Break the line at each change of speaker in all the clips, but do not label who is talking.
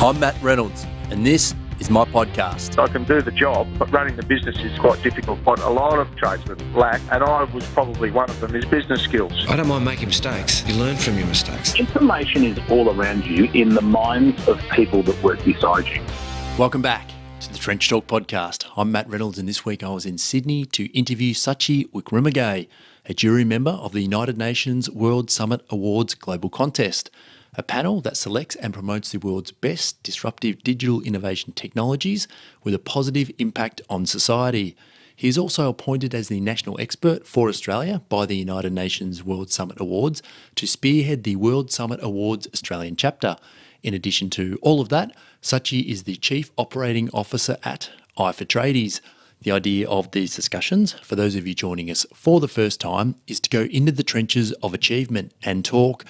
I'm Matt Reynolds, and this is my podcast.
I can do the job, but running the business is quite difficult. What a lot of tradesmen lack, and I was probably one of them, is business skills.
I don't mind making mistakes. You learn from your mistakes.
Information is all around you in the minds of people that work beside you.
Welcome back to the Trench Talk podcast. I'm Matt Reynolds, and this week I was in Sydney to interview Sachi Wickramage, a jury member of the United Nations World Summit Awards Global Contest a panel that selects and promotes the world's best disruptive digital innovation technologies with a positive impact on society. He is also appointed as the national expert for Australia by the United Nations World Summit Awards to spearhead the World Summit Awards Australian chapter. In addition to all of that, Sachi is the Chief Operating Officer at i4Tradies. The idea of these discussions, for those of you joining us for the first time, is to go into the trenches of achievement and talk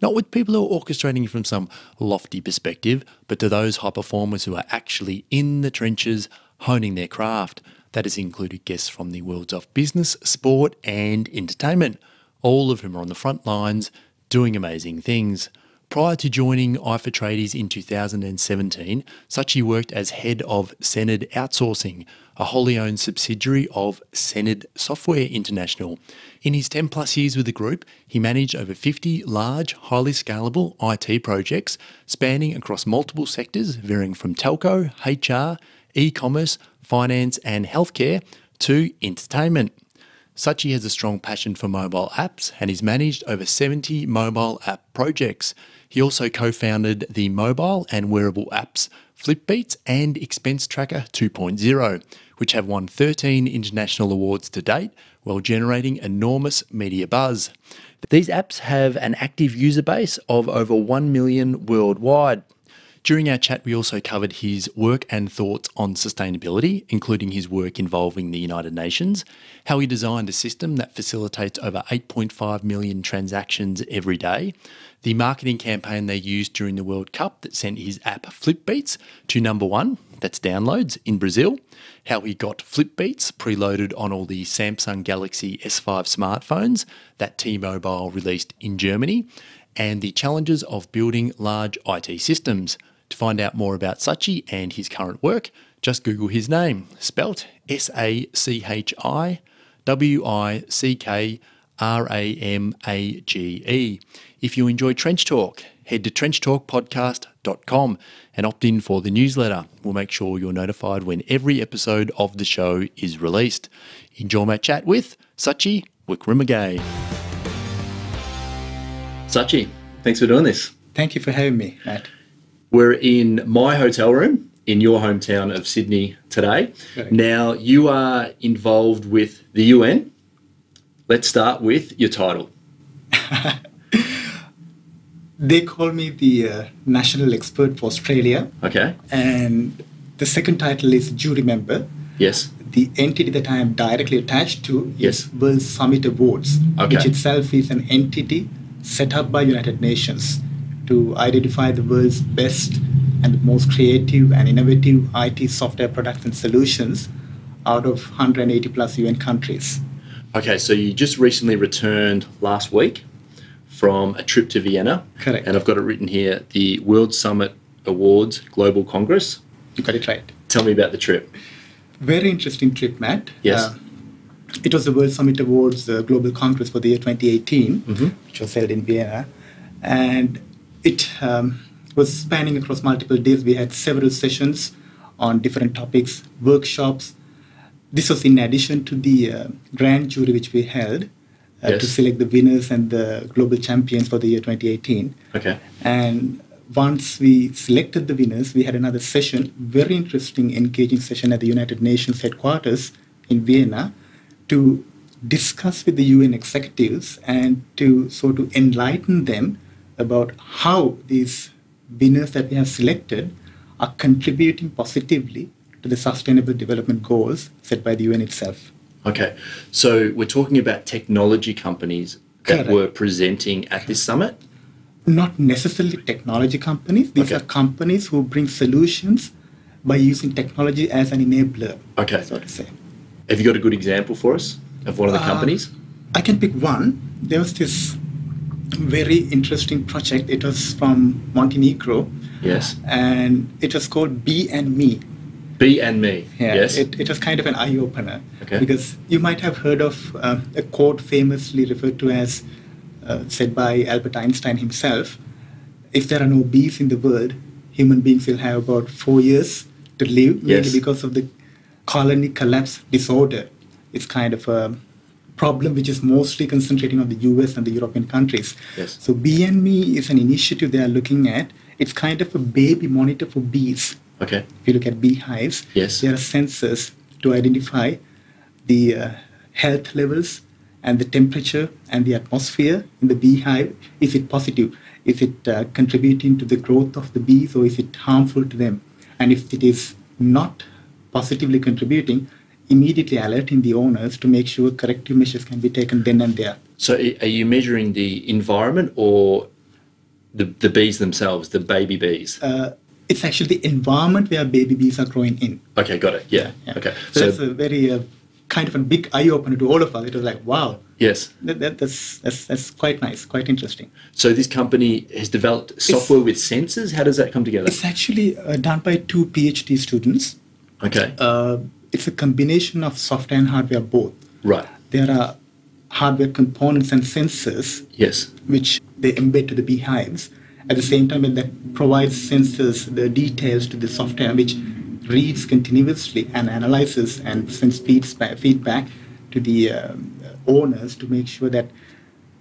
not with people who are orchestrating from some lofty perspective, but to those high performers who are actually in the trenches honing their craft. That has included guests from the worlds of business, sport, and entertainment, all of whom are on the front lines doing amazing things. Prior to joining IFA i4Tradies in 2017, Sachi worked as head of hSenid Outsourcing, a wholly owned subsidiary of hSenid Software International. In his 10 plus years with the group, he managed over 50 large, highly scalable IT projects spanning across multiple sectors, varying from telco, HR, e commerce, finance, and healthcare to entertainment. Sachi has a strong passion for mobile apps and he's managed over 70 mobile app projects. He also co founded the mobile and wearable apps FlipBeats and Expense Tracker 2.0, which have won 13 international awards to date while generating enormous media buzz. These apps have an active user base of over 1 million worldwide. During our chat, we also covered his work and thoughts on sustainability, including his work involving the United Nations, how he designed a system that facilitates over 8.5 million transactions every day, the marketing campaign they used during the World Cup that sent his app FlipBeats to number one, that's downloads, in Brazil, how he got FlipBeats preloaded on all the Samsung Galaxy S5 smartphones that T Mobile released in Germany, and the challenges of building large IT systems. To find out more about Sachi and his current work, just Google his name, spelt S A C H I W I C K R A M A G E. If you enjoy Trench Talk, head to trenchtalkpodcast.com and opt in for the newsletter. We'll make sure you're notified when every episode of the show is released. Enjoy my chat with Sachi Wickramage. Sachi, thanks for doing this.
Thank you for having me, Matt.
We're in my hotel room in your hometown of Sydney today.
Correct.
Now, you are involved with the UN. Let's start with your title.
They call me the uh, national expert for Australia,
Okay.
and the second title is jury member.
Yes.
The entity that I am directly attached to
Yes.
is World Summit Awards,
Okay.
which itself is an entity set up by United Nations to identify the world's best and most creative and innovative IT software products and solutions out of 180 plus UN countries.
Okay, so you just recently returned last week from a trip to Vienna.
Correct.
And I've got it written here the World Summit Awards Global Congress.
You got it right.
Tell me about the trip.
Very interesting trip, Matt.
Yes.
Uh, it was the World Summit Awards uh, Global Congress for the year 2018,
Mhm.
which was held in Vienna. And it um, was spanning across multiple days. We had several sessions on different topics, workshops. This was in addition to the uh, grand jury which we held uh, to select the winners and the global champions for the year 2018.
Okay.
And once we selected the winners, we had another session, very interesting, engaging session at the United Nations headquarters in Vienna to discuss with the UN executives and to sort of enlighten them about how these winners that we have selected are contributing positively to the sustainable development goals set by the UN itself.
Okay. So we're talking about technology companies that
Correct.
were presenting at this summit.
not necessarily technology companies. These
Okay.
are companies who bring solutions by using technology as an enabler,
Okay.
so to say.
Have you got a good example for us of one of the
Uh,
companies?
I can pick one. There was this very interesting project. It was from Montenegro.
Yes.
And it was called Be and Me.
Be and me.
Yeah,
yes.
it, it was kind of an eye opener.
Okay.
Because you might have heard of uh, a quote famously referred to as uh, said by Albert Einstein himself if there are no bees in the world, human beings will have about four years to live, mainly because of the colony collapse disorder. It's kind of a problem which is mostly concentrating on the US and the European countries.
Yes.
So BNME is an initiative they are looking at. It's kind of a baby monitor for bees.
okay.
If you look at beehives,
Yes.
there are sensors to identify the uh, health levels and the temperature and the atmosphere in the beehive. Is it positive? Is it uh, contributing to the growth of the bees or is it harmful to them? And if it is not positively contributing, immediately alerting the owners to make sure corrective measures can be taken then and there.
So are you measuring the environment or the, the bees themselves, the baby bees?
Uh, it's actually the environment where baby bees are growing in.
okay, got it. Yeah.
Yeah.
Okay.
So,
So,
that's a very uh, kind of a big eye opener to all of us. It was like, wow,
yes.
that, that, that's, that's, that's quite nice, quite interesting.
So this company has developed software with sensors. How does that come together?
It's actually uh, done by two PhD students.
Okay.
Uh, it's a combination of software and hardware both.
right.
There are hardware components and sensors
Yes.
which they embed to the beehives. At the same time, that provides sensors the details to the software, which reads continuously and analyzes and sends feedback, feedback to the um, owners to make sure that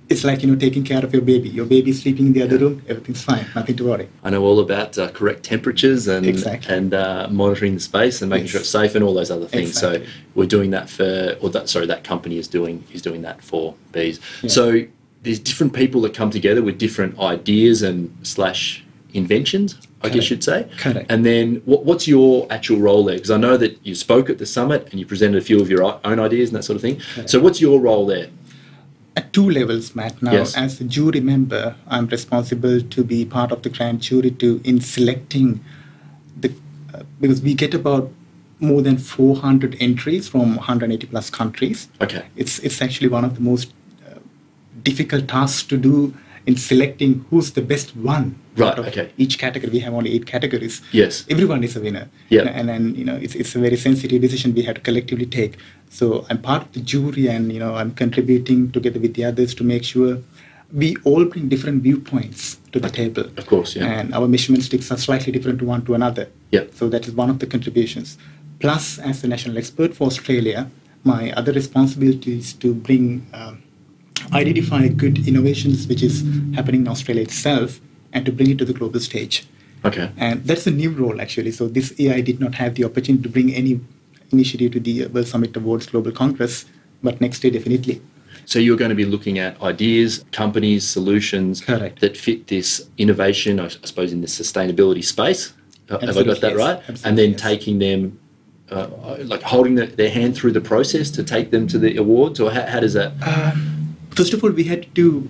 it's like you know taking care of your baby. Your baby is sleeping in the other room, everything's fine, nothing to worry.
I know all about uh, correct temperatures and
Exactly.
and uh, monitoring the space and making
Yes.
sure it's safe and all those other things.
Exactly.
So we're doing that for, or that sorry, that company is doing is doing that for bees.
Yeah.
So there's different people that come together with different ideas and slash inventions. I guess you'd say.
Correct.
And then what, what's your actual role there? Because I know that you spoke at the summit and you presented a few of your own ideas and that sort of thing. So what's your role there?
At two levels, Matt. Now,
Yes.
as a jury member, I'm responsible to be part of the grand jury to in selecting the uh, because we get about more than 400 entries from 180 plus countries.
Okay.
It's it's actually one of the most uh, difficult tasks to do in selecting who's the best one.
Right, okay.
Each category, we have only eight categories.
Yes.
Everyone is a winner.
Yeah.
And then, you know, it's, it's a very sensitive decision we have to collectively take. So I'm part of the jury and, you know, I'm contributing together with the others to make sure we all bring different viewpoints to the table.
Of course, yeah.
And our measurement sticks are slightly different to one to another.
Yeah.
So that is one of the contributions. Plus, as a national expert for Australia, my other responsibility is to bring, um, identify good innovations which is happening in Australia itself and to bring it to the global stage.
Okay.
And that's a new role actually. So this year I did not have the opportunity to bring any initiative to the World Summit Awards Global Congress, but next year definitely.
So you're going to be looking at ideas, companies, solutions
Correct.
that fit this innovation, I suppose, in the sustainability space. Uh, Have I got that
yes.
right?
Absolutely,
and then
yes.
taking them, uh, like holding the, their hand through the process to take them to the awards, or how, how does that?
First of all, we had to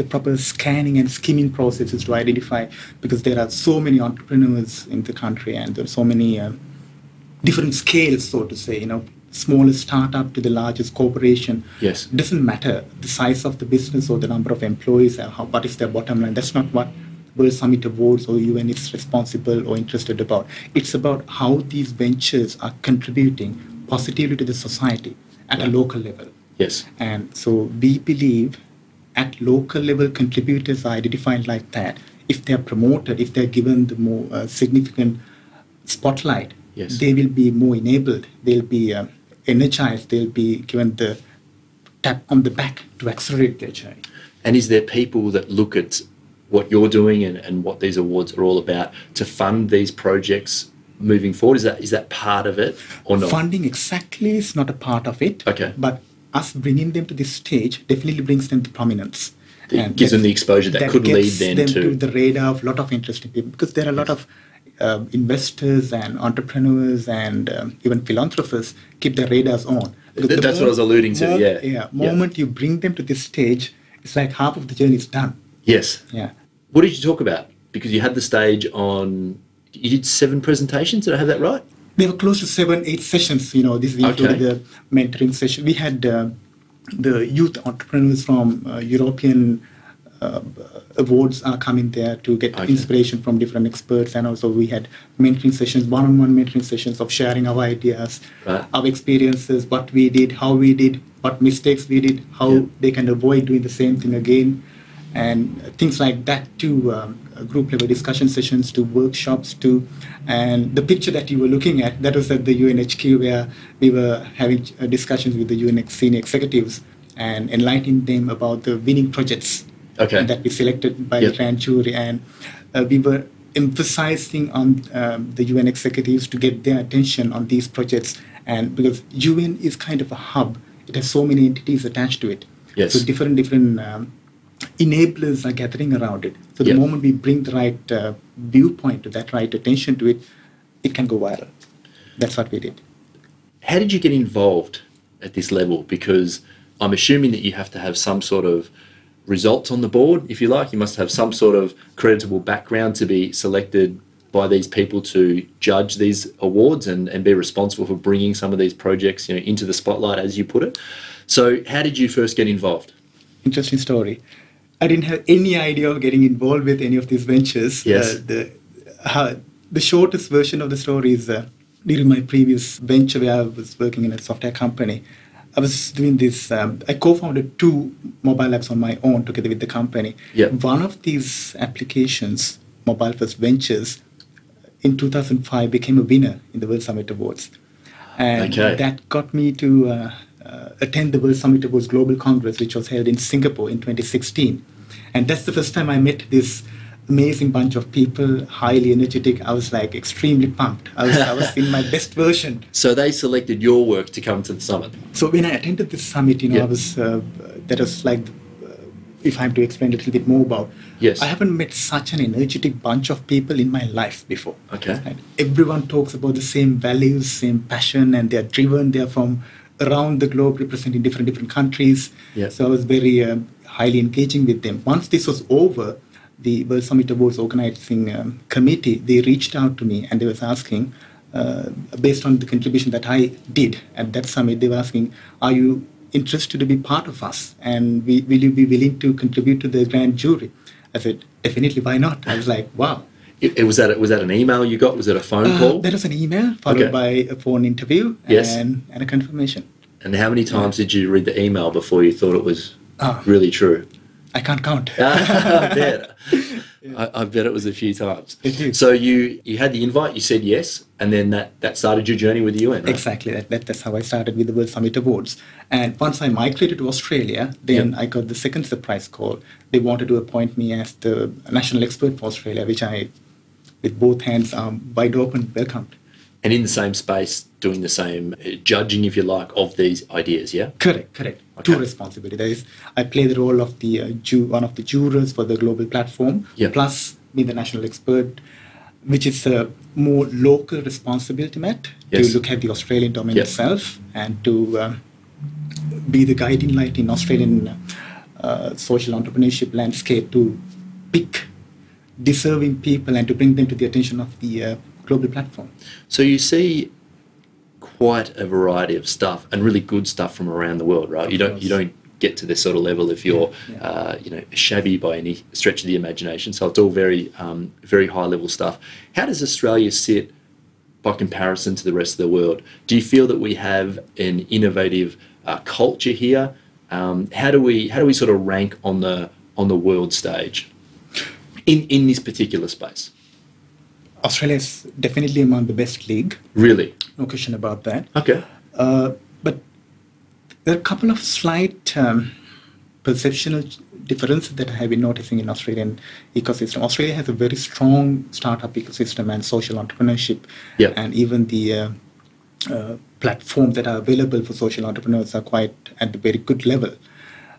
the proper scanning and skimming processes to identify because there are so many entrepreneurs in the country and there are so many um, different scales, so to say. You know, smallest startup to the largest corporation.
Yes.
It doesn't matter the size of the business or the number of employees or how, what is their bottom line. That's not what World Summit Awards or UN is responsible or interested about. It's about how these ventures are contributing positively to the society at a local level.
Yes.
And so we believe at local level contributors are identified like that. If they're promoted, if they're given the more uh, significant spotlight,
Yes.
they will be more enabled. They'll be uh, energized. They'll be given the tap on the back to accelerate their journey.
And is there people that look at what you're doing and, and what these awards are all about to fund these projects moving forward? Is that is that part of it or not?
Funding exactly is not a part of it.
Okay.
But us bringing them to this stage definitely brings them to prominence.
It gives them the exposure that could lead then
them
to-
the radar of a lot of interesting people because there are a lot of uh, investors and entrepreneurs and um, even philanthropists keep their radars on.
Th- that's what I was alluding to,
mo-
yeah.
Yeah.
Yeah.
Moment you bring them to this stage, it's like half of the journey is done.
Yes.
Yeah.
What did you talk about? Because you had the stage on. You did seven presentations. Did I have that right?
There were close to seven, eight sessions. You know, this included
Okay.
the mentoring session. We had uh, the youth entrepreneurs from uh, European uh, awards are coming there to get
Okay.
inspiration from different experts, and also we had mentoring sessions, one-on-one mentoring sessions of sharing our ideas,
Right.
our experiences, what we did, how we did, what mistakes we did, how
Yeah.
they can avoid doing the same thing again, and things like that too. um, group level discussion sessions to workshops to and the picture that you were looking at that was at the UNHQ where we were having uh, discussions with the UN senior executives and enlightening them about the winning projects
Okay.
that we selected by
Yep.
the grand jury and uh, we were emphasizing on um, the UN executives to get their attention on these projects and because UN is kind of a hub it has so many entities attached to it
Yes.
so different different um, enablers are gathering around it so the
Yep.
moment we bring the right uh, viewpoint to that right attention to it it can go viral that's what we did
How did you get involved at this level? Because I'm assuming that you have to have some sort of results on the board, if you like. You must have some sort of creditable background to be selected by these people to judge these awards and, and be responsible for bringing some of these projects you know, into the spotlight, as you put it. So, how did you first get involved?
interesting story. I didn't have any idea of getting involved with any of these ventures.
Yes.
Uh, the uh, the shortest version of the story is uh, during my previous venture where I was working in a software company. I was doing this. Um, I co-founded two mobile apps on my own together with the company.
Yep.
One of these applications, Mobile First Ventures, in 2005 became a winner in the World Summit Awards, and
Okay.
that got me to uh, uh, attend the World Summit Awards Global Congress, which was held in Singapore in 2016. And that's the first time I met this amazing bunch of people, highly energetic. I was like extremely pumped. I was, I was in my best version.
So, they selected your work to come to the summit.
So when I attended this summit, you know,
Yeah.
I was uh, that was like, uh, if I have to explain a little bit more about,
Yes.
I haven't met such an energetic bunch of people in my life before.
Okay.
And everyone talks about the same values, same passion, and they're driven. They're from around the globe, representing different different countries.
Yeah.
So I was very um, highly engaging with them. Once this was over, the World Summit Awards organizing um, committee they reached out to me and they was asking, uh, based on the contribution that I did at that summit, they were asking, "Are you interested to be part of us? And we, will you be willing to contribute to the grand jury?" I said, "Definitely, why not?" I was like, "Wow."
It, it was that was that an email you got? Was it a phone
Uh,
call?
That was an email followed
Okay.
by a phone interview
Yes.
and, and a confirmation.
And how many times did you read the email before you thought it was
Ah.
really true?
I can't count.
I bet. I, I bet it was a few times. So you you had the invite, you said yes, and then that, that started your journey with the UN, right?
Exactly. That, that, that's how I started with the World Summit Awards. And once I migrated to Australia, then
Yep.
I got the second surprise call. They wanted to appoint me as the national expert for Australia, which I, with both hands um, wide open, welcomed.
And in the same space, doing the same uh, judging, if you like, of these ideas, yeah?
Correct, correct.
Okay.
Two responsibilities. There is, I play the role of the uh, ju- one of the jurors for the global platform,
Yep.
plus be the national expert, which is a more local responsibility, Matt,
Yes.
to look at the Australian domain
Yep.
itself and to um, be the guiding light in Australian uh, social entrepreneurship landscape to pick deserving people and to bring them to the attention of the uh, global platform.
So you see quite a variety of stuff and really good stuff from around the world, right?
Of
you don't
course.
you don't get to this sort of level if you're
Yeah, yeah.
Uh, you know shabby by any stretch of the imagination. So it's all very um, very high level stuff. How does Australia sit by comparison to the rest of the world? Do you feel that we have an innovative uh, culture here? Um, how do we how do we sort of rank on the on the world stage in in this particular space?
Australia is definitely among the best league,
Really?
no question about that.
Okay.
Uh, but there are a couple of slight um, perceptual differences that I have been noticing in Australian ecosystem. Australia has a very strong startup ecosystem and social entrepreneurship,
Yep.
and even the uh, uh, platforms that are available for social entrepreneurs are quite at a very good level.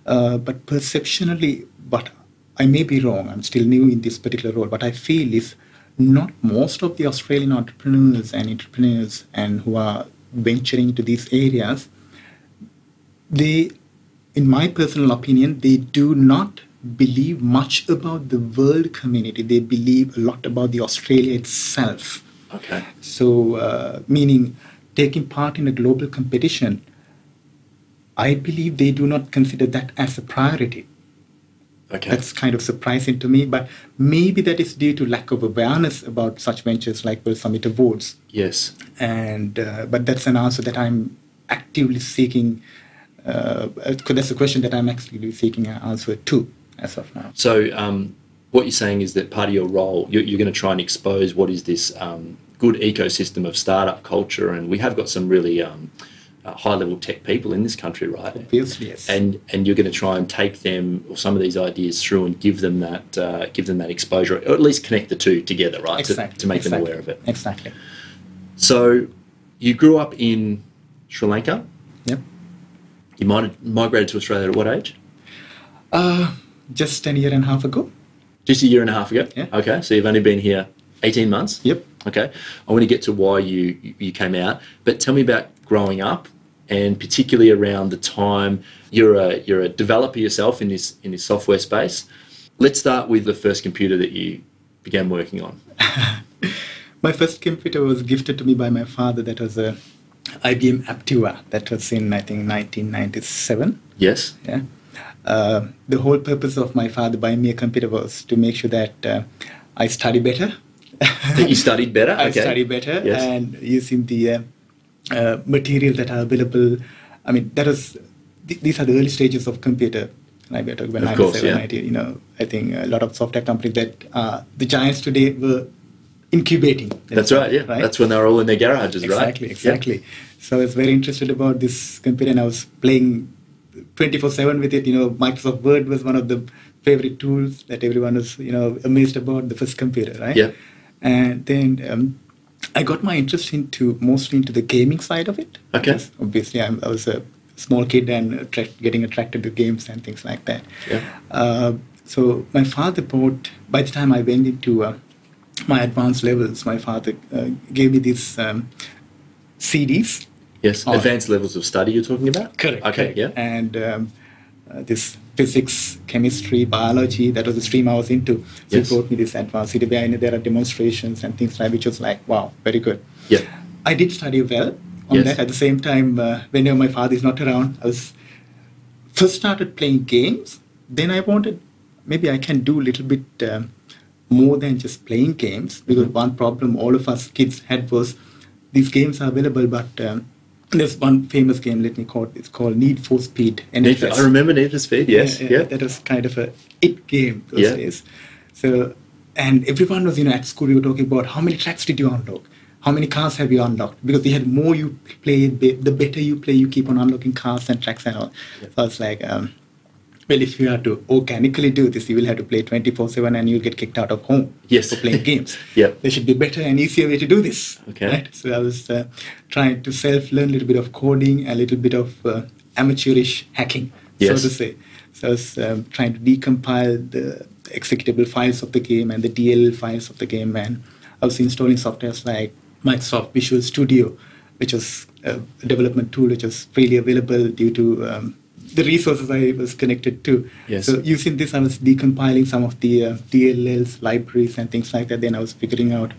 Uh, but perceptionally, but I may be wrong. I'm still new in this particular role, but I feel is not most of the Australian entrepreneurs and entrepreneurs and who are venturing into these areas, they, in my personal opinion, they do not believe much about the world community. They believe a lot about the Australia itself.
Okay.
So, uh, meaning taking part in a global competition, I believe they do not consider that as a priority.
Okay.
That's kind of surprising to me, but maybe that is due to lack of awareness about such ventures like World Summit Awards.
Yes.
And uh, but that's an answer that I'm actively seeking. Uh, that's a question that I'm actively seeking an answer to as of now.
So, um, what you're saying is that part of your role, you're, you're going to try and expose what is this um, good ecosystem of startup culture, and we have got some really um, uh, high-level tech people in this country, right?
Obviously, yes.
And and you're going to try and take them or some of these ideas through and give them that uh, give them that exposure, or at least connect the two together, right?
exactly.
To, to make
exactly.
them aware of it.
Exactly.
So, you grew up in Sri Lanka.
Yep.
You might migrated to Australia at what age?
Uh, just a year and a half ago.
Just a year and a half ago.
Yeah.
Okay, so you've only been here eighteen months.
Yep.
Okay, I want to get to why you you came out, but tell me about growing up, and particularly around the time you're a you're a developer yourself in this in this software space. Let's start with the first computer that you began working on.
My first computer was gifted to me by my father. That was a IBM Aptiva. That was in I think 1997.
Yes.
Yeah. Uh, the whole purpose of my father buying me a computer was to make sure that uh, I study better.
That you studied better.
I
okay.
study better
Yes.
and using the uh, uh, materials that are available. I mean, that was th- these are the early stages of computer. And I
Of course,
97,
yeah.
90, you know, I think a lot of software companies that uh, the giants today were incubating.
That's right. Yeah. That's when they were all in their garages, right?
Exactly,
Yeah.
exactly. So I was very interested about this computer, and I was playing 24/7 with it. You know, Microsoft Word was one of the favorite tools that everyone was, you know, amazed about the first computer, right?
Yeah.
And then um, I got my interest into mostly into the gaming side of it.
Okay.
Because obviously, I'm, I was a small kid and attract, getting attracted to games and things like that.
Yeah.
Uh, so my father bought. By the time I went into uh, my advanced levels, my father uh, gave me these um, CDs.
Yes.
Oh.
Advanced levels of study you're talking about.
Correct.
Okay.
correct.
Yeah.
And um, this physics, chemistry, biology, that was the stream I was into. So
Yes.
he brought me this advanced CD where I there are demonstrations and things like which was like, wow, very good.
Yeah.
I did study well on
Yes.
that. At the same time, uh, whenever my father is not around, I was first started playing games. Then I wanted maybe I can do a little bit um, more than just playing games because
Mm-hmm.
one problem all of us kids had was these games are available, but um, there's one famous game. Let me call it. It's called Need for Speed.
Need for-. I remember Need for Speed. Yes.
Yeah,
Yeah.
yeah, That was kind of a it game those
Yeah.
days. So, and everyone was, you know, at school, we were talking about how many tracks did you unlock? How many cars have you unlocked? Because the more you play, the better you play, you keep on unlocking cars and tracks and all.
Yeah.
So it's like, um, well, if you have to organically do this, you will have to play 24 7 and you'll get kicked out of home
Yes.
for playing games.
Yeah.
There should be better and easier way to do this.
Okay.
Right? So I was uh, trying to self learn a little bit of coding, a little bit of uh, amateurish hacking,
Yes.
so to say. So I was um, trying to decompile the executable files of the game and the DLL files of the game, and I was installing softwares like Microsoft Visual Studio, which was a development tool which was freely available due to um, the resources I was connected to.
Yes.
So using this, I was decompiling some of the uh, DLLs, libraries, and things like that. Then I was figuring out,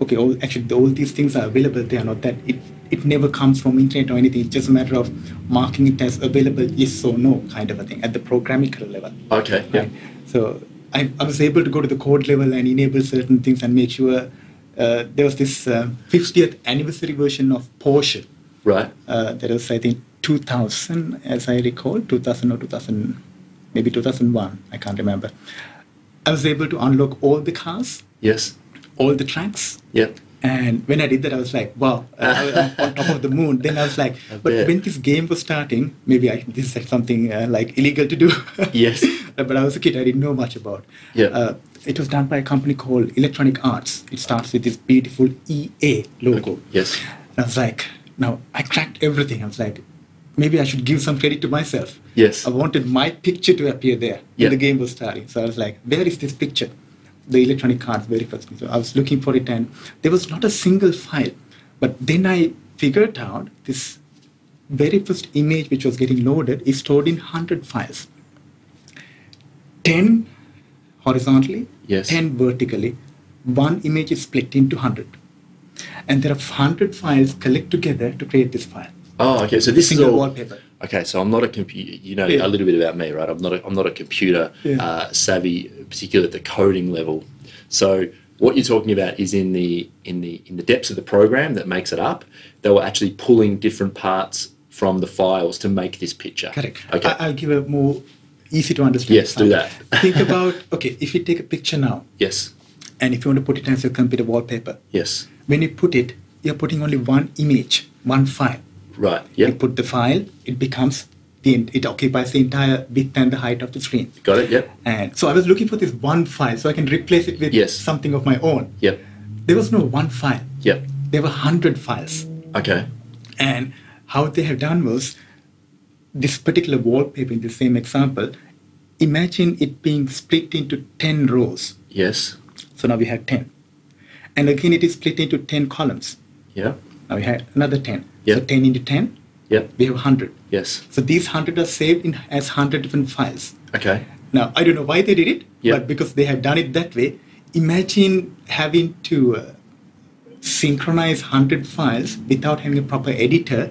okay, all, actually, all these things are available. They are not that. It, it never comes from internet or anything. It's just a matter of marking it as available, yes or no, kind of a thing, at the programmatical level.
Okay. Yeah.
So I, I was able to go to the code level and enable certain things and make sure uh, there was this uh, 50th anniversary version of Porsche.
Right.
Uh, that was, I think, 2000, as I recall, 2000 or 2000, maybe 2001, I can't remember. I was able to unlock all the cars,
Yes.
all the tracks,
Yeah.
and when I did that, I was like, wow, uh, on top of the moon. Then I was like, but when this game was starting, maybe I, this is something uh, like illegal to do.
Yes.
but I was a kid, I didn't know much about.
Yeah.
Uh, it was done by a company called Electronic Arts. It starts with this beautiful EA logo.
Yes.
And I was like, now I cracked everything. I was like, maybe I should give some credit to myself.
Yes.
I wanted my picture to appear there
Yeah.
when the game was starting. So I was like, where is this picture? The electronic arts very first. So I was looking for it and there was not a single file. But then I figured out this very first image which was getting loaded is stored in 100 files. 10 horizontally,
Yes.
10 vertically. One image is split into 100. And there are 100 files collect together to create this file.
Oh, okay. So this is all
wallpaper.
Okay, so I'm not a computer. You know
Yeah.
a little bit about me, right? I'm not. A, I'm not a computer
Yeah.
uh, savvy, particularly at the coding level. So what you're talking about is in the in the in the depths of the program that makes it up. They were actually pulling different parts from the files to make this picture.
Correct.
Okay.
I, I'll give a more easy to understand.
Yes, do that.
Think about okay, if you take a picture now,
yes.
and if you want to put it as your computer wallpaper,
Yes.
when you put it, you're putting only one image, one file.
Right.
You
Yep.
put the file, it becomes the it occupies the entire width and the height of the screen.
Got it. Yep.
And so I was looking for this one file so I can replace it with
Yes.
something of my own.
Yep.
There was no one file.
Yep.
There were hundred files.
Okay.
And how they have done was this particular wallpaper in the same example, imagine it being split into 10 rows.
Yes.
So now we have 10. And again, it is split into 10 columns.
Yeah.
Now we have another 10.
Yeah.
So 10 into 10,
Yep.
we have 100.
Yes.
So these 100 are saved in as 100 different files.
Okay.
Now, I don't know why they did it,
Yeah.
but because they have done it that way, imagine having to uh, synchronize 100 files without having a proper editor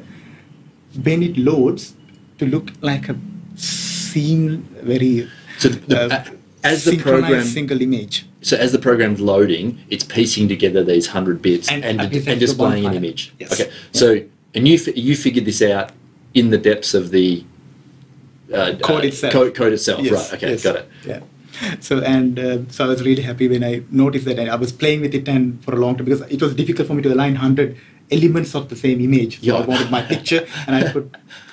when it loads to look like a seam, very
So the-
uh,
as the program-
single image.
So as the program's loading, it's piecing together these hundred bits
And-
and,
and
displaying an image.
Yes.
Okay. So and you you figured this out in the depths of the uh,
Code
uh,
itself.
Code, code itself.
Yes,
right. Okay.
yes.
Got it.
Yeah. So and uh, so I was really happy when I noticed that and I was playing with it and for a long time because it was difficult for me to align hundred elements of the same image. So
Yeah.
I wanted my picture and I put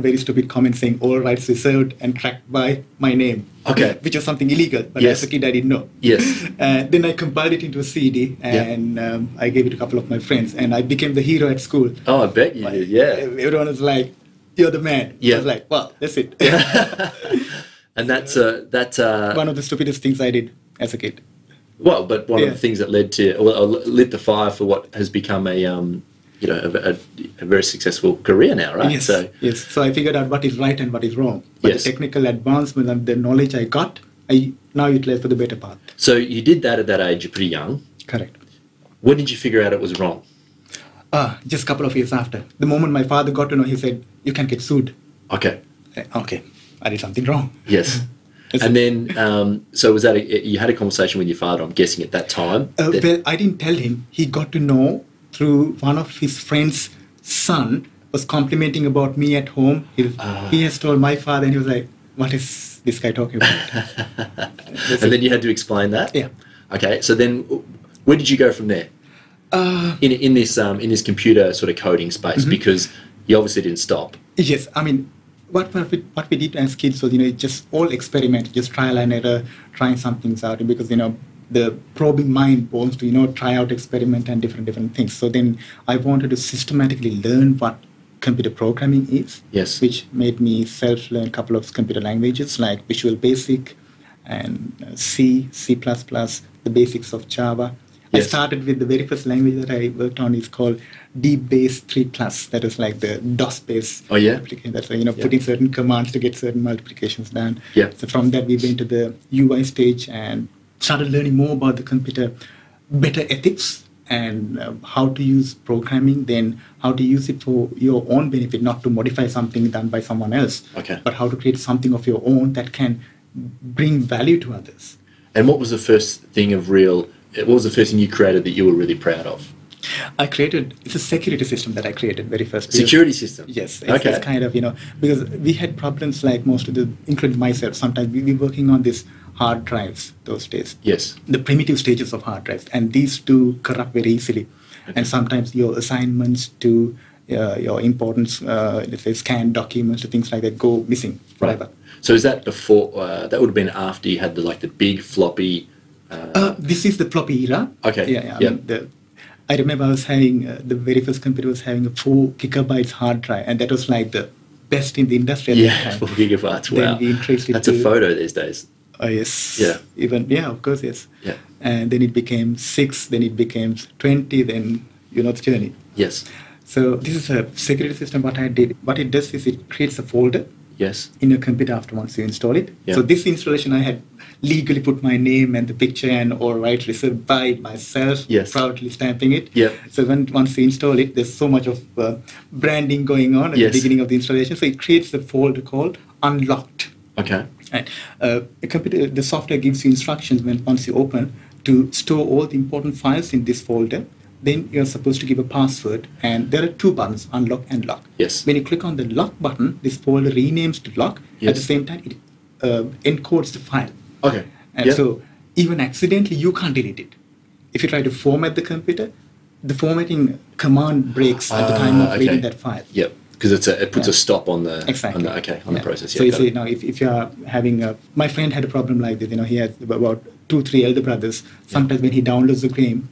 a very stupid comment saying all rights reserved and tracked by my name.
Okay.
Which was something illegal, but
Yes.
as a kid I didn't know.
Yes.
Uh, then I compiled it into a CD
Yeah.
and um, I gave it to a couple of my friends and I became the hero at school.
Oh, I bet you did. Yeah.
Everyone was like, "You're the man."
Yeah.
I was like, "Well, that's it."
And that's uh, that's uh,
One of the stupidest things I did as a kid.
well, but one of the things that led to well, lit the fire for what has become a um, you know a, a, a very successful career now, right?
Yes,
So
yes. So I figured out what is right and what is wrong. But
Yes.
the technical advancement and the knowledge I got, I now utilize for the better part.
so you did that at that age. You're pretty young.
Correct.
When did you figure out it was wrong?
Ah, just a couple of years after. The moment my father got to know, he said, "You can get sued."
Okay.
Okay, I did something wrong.
Yes.
Yes.
And then, um, so was that a, you had a conversation with your father? I'm guessing at that time.
Uh,
that-
well, I didn't tell him. He got to know through one of his friends' son was complimenting about me at home. He,
Ah.
he has told my father, and he was like, "What is this guy talking about?"
And
it.
then you had to explain that.
Yeah.
Okay. So then, where did you go from there?
Uh,
In in this um, in this computer sort of coding space,
Mm-hmm.
because you obviously didn't stop.
Yes, I mean, what, what, we, what we did as kids was, you know, just all experiment, just trial and error, trying some things out because, you know, the probing mind wants to, you know, try out, experiment and different, different things. So then I wanted to systematically learn what computer programming is.
Yes.
Which made me self-learn a couple of computer languages like Visual Basic and uh, C, C++, the basics of Java.
yes.
I started with the very first language that I worked on is called DBase 3 Plus. That is like the DOS-based
Oh, yeah?
application. That's you know
Yeah.
putting certain commands to get certain multiplications done.
Yeah.
So from that we went to the UI stage and started learning more about the computer, better ethics and uh, how to use programming. Then how to use it for your own benefit, not to modify something done by someone else.
Okay.
But how to create something of your own that can bring value to others.
And what was the first thing of real? What was the first thing you created that you were really proud of?
I created it's a security system that I created very first.
Security system.
Yes, it's,
Okay.
it's kind of you know because we had problems like most of the, including myself. Sometimes we were working on these hard drives those days.
Yes.
The primitive stages of hard drives, and these do corrupt very easily. And sometimes your assignments to uh, your important, uh, let's say, scanned documents or things like that go missing
Right. So is that before? Uh, that would have been after you had the like the big floppy.
Uh, this is the floppy era.
Okay,
Yeah, yeah. I,
yeah.
mean, the, I remember I was having uh, the very first computer was having a four gigabytes hard drive, and that was like the best in the industry at
Yeah, four gigabytes. Wow,
we increased it
that's a photo these days.
Oh yes.
Yeah.
Even yeah, of course yes.
Yeah.
And then it became six. Then it became twenty. Then you know the journey.
Yes.
So this is a security system. What I did, what it does is it creates a folder
Yes.
in your computer after once you install it.
Yeah.
So this installation, I had legally put my name and the picture and all right reserved by myself,
Yes.
proudly stamping it.
Yeah.
So when once you install it, there's so much of uh, branding going on at
Yes.
the beginning of the installation. So it creates a folder called unlocked.
Okay.
And uh, the computer, the software gives you instructions when once you open to store all the important files in this folder. Then you're supposed to give a password, and there are two buttons: unlock and lock.
Yes.
When you click on the lock button, this folder renames to lock.
Yes.
At the same time, it uh, encodes the file.
Okay.
And so even accidentally, you can't delete it. If you try to format the computer, the formatting command breaks at the time
Ah,
of reading
okay.
that file.
Yep. Because it's a, it puts
Yeah.
a stop on the
Exactly.
on the okay on the process. Yeah.
So
Yeah,
you
got
say
it.
now, if, if you are having a, my friend had a problem like this. You know, he had about two, three elder brothers. Sometimes when he downloads the game,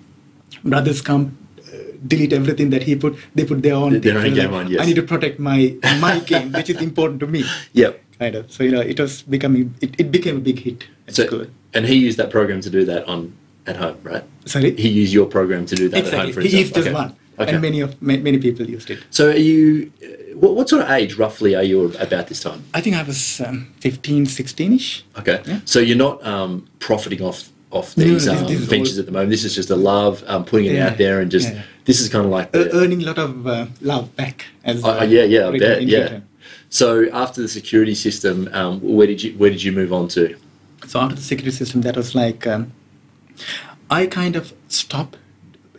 brothers come. uh, Delete everything that he put. They put their own.
Their own
So
game
like,
on, yes.
I need to protect my my game, which is important to me.
Yep.
Kind of. So you know, it was becoming. It, it became a big hit
So
school.
and he used that program to do that on at home, right?
Sorry.
He used your program to do that at home
exactly.
for
He
himself.
is just
Okay.
one,
Okay.
and many of ma- many people used it.
So are you? uh, What, what sort of age roughly are you about this time?
I think I was um, 15, 16ish.
Okay.
Yeah.
So you're not um, profiting off off
No, no,
these
this-
um,
this
ventures
all-
at the moment. This is just a love, um, putting it
Yeah,
out there, and just
yeah.
this is kind of like
Uh, earning a lot of uh, love back. As
Uh,
uh,
yeah, yeah, I bet, yeah.
return.
So after the security system, um, where did you where did you move on to?
So after the security system, that was like um, I kind of stopped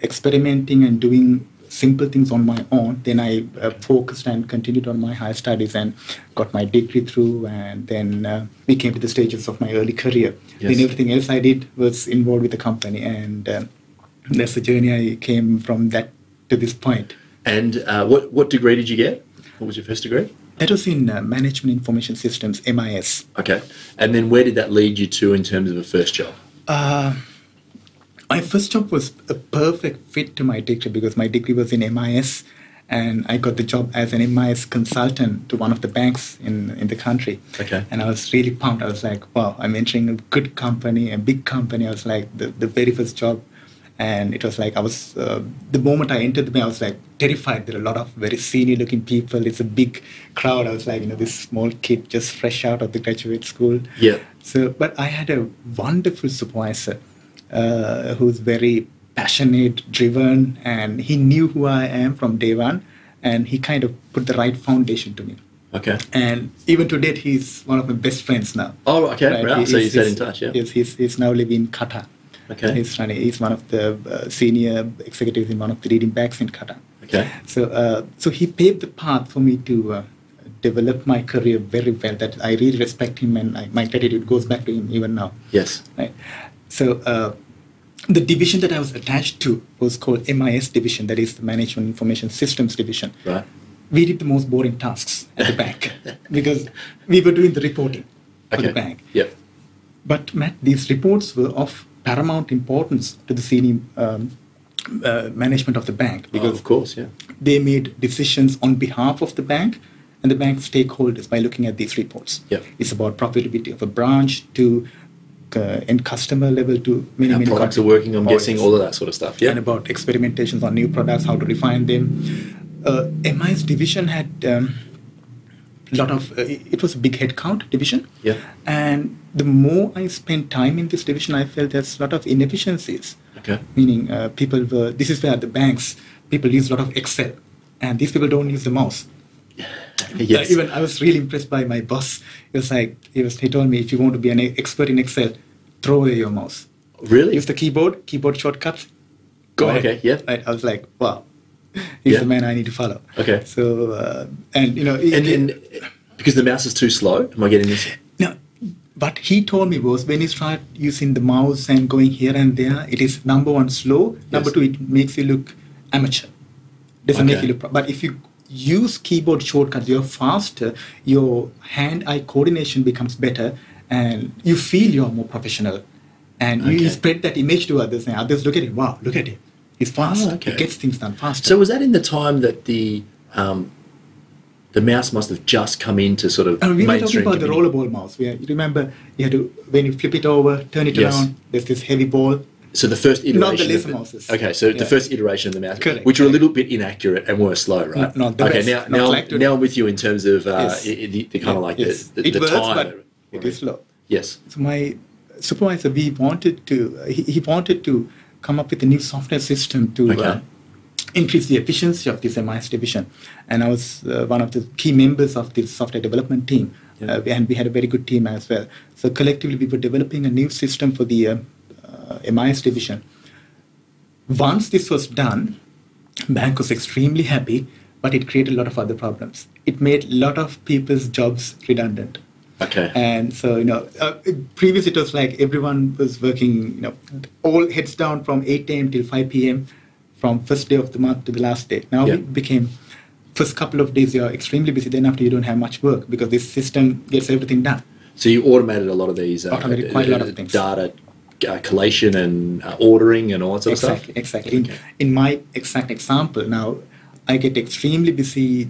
experimenting and doing simple things on my own. Then I uh, focused and continued on my higher studies and got my degree through. And then uh, we came to the stages of my early career.
Yes.
Then everything else I did was involved with the company, and um that's the journey I came from that to this point.
And uh, what what degree did you get? What was your first degree?
That was in uh, Management Information Systems (MIS).
Okay. And then where did that lead you to in terms of a first job?
My first job was a perfect fit to my degree because my degree was in MIS, and I got the job as an MIS consultant to one of the banks in in the country.
Okay.
And I was really pumped. I was like, wow, I'm entering a good company, a big company. I was like, the, the very first job. And it was like, I was, uh, the moment I entered the bank, I was like terrified. There are a lot of very senior looking people. It's a big crowd. I was like, you know, this small kid just fresh out of the graduate school.
Yeah.
So, but I had a wonderful supervisor uh, who's very passionate, driven, and he knew who I am from day one, and he kind of put the right foundation to me.
Okay.
And even to date, he's one of my best friends now.
Oh, okay. Right.
He-
So you
he's-
stayed in touch, yeah.
Yes, he's, he's now living in Qatar.
Okay.
He's running. He's one of the uh, senior executives in one of the leading banks in Qatar.
Okay.
So, uh, so he paved the path for me to uh, develop my career very well. That I really respect him, and I, my gratitude goes back to him even now.
Yes.
Right. So, uh, the division that I was attached to was called MIS division. That is the Management Information Systems division.
Right.
We did the most boring tasks at the bank because we were doing the reporting for
Okay.
the bank.
Yep.
But Matt, these reports were of paramount importance to the senior um, uh, management of the bank
Oh,
because
of course, yeah.
they made decisions on behalf of the bank and the bank stakeholders by looking at these reports.
Yep.
It's about profitability of a branch to uh, end customer level to many,
How
many
products are working, I'm guessing, all of that sort of stuff. Yeah.
And about experimentations on new products, how to refine them. Uh, MIS division had um, a lot of, uh, it was a big headcount division.
Yeah.
And the more I spent time in this division, I felt there's a lot of inefficiencies.
Okay.
Meaning, uh, people were, this is where the banks, people use a lot of Excel, and these people don't use the mouse.
Yes.
Even I was really impressed by my boss. He was like, he, was, he told me, if you want to be an expert in Excel, throw away your mouse.
really?
Use the keyboard, keyboard shortcuts. Go
Oh,
ahead.
okay, yeah.
Right, I was like, wow, he's
Yeah.
the man I need to follow.
Okay.
So, uh, and you know,
and then because the mouse is too slow, am I getting this?
No, what he told me was when you start using the mouse and going here and there, it is number one slow. Number
Yes.
two, it makes you look amateur. Doesn't make you look. Pro- but if you use keyboard shortcuts, you're faster. Your hand-eye coordination becomes better, and you feel you're more professional. And you, you spread that image to others, and others look at it. Wow, look at it. He's fast.
Oh, okay.
He gets things done faster.
So was that in the time that the um, the mouse must have just come into sort of
And we were talking about the rollerball mouse. Where you remember you had to when you flip it over, turn it
Yes.
around. There's this heavy ball.
So the first iteration.
Not the mouses.
Okay, so the first iteration of the mouse,
Correct,
which were a little bit inaccurate and were slow, right?
Not- not the
okay,
best,
now now, now I'm with you in terms of uh,
Yes.
i- i- the, the kind of like
yes.
the, the,
it
the
works,
time.
but it is slow.
Yes.
So my supervisor, we wanted to, he, he wanted to come up with a new software system to
Okay.
uh, increase the efficiency of this MIS division. And I was uh, one of the key members of this software development team.
Yeah.
Uh, and we had a very good team as well. So collectively, we were developing a new system for the uh, uh, MIS division. Once this was done, bank was extremely happy, but it created a lot of other problems. It made a lot of people's jobs redundant.
Okay.
And so, you know, uh, previous it was like everyone was working, you know, all heads down from 8 a.m. till 5 p.m. from first day of the month to the last day. Now
Yeah.
it became first couple of days you're extremely busy. Then after you don't have much work because this system gets everything done.
So you automated a lot of these uh,
Automated quite a lot of things.
data uh, collation and uh, ordering and all that sort
exactly,
of stuff.
exactly. In,
Okay.
in my exact example, now I get extremely busy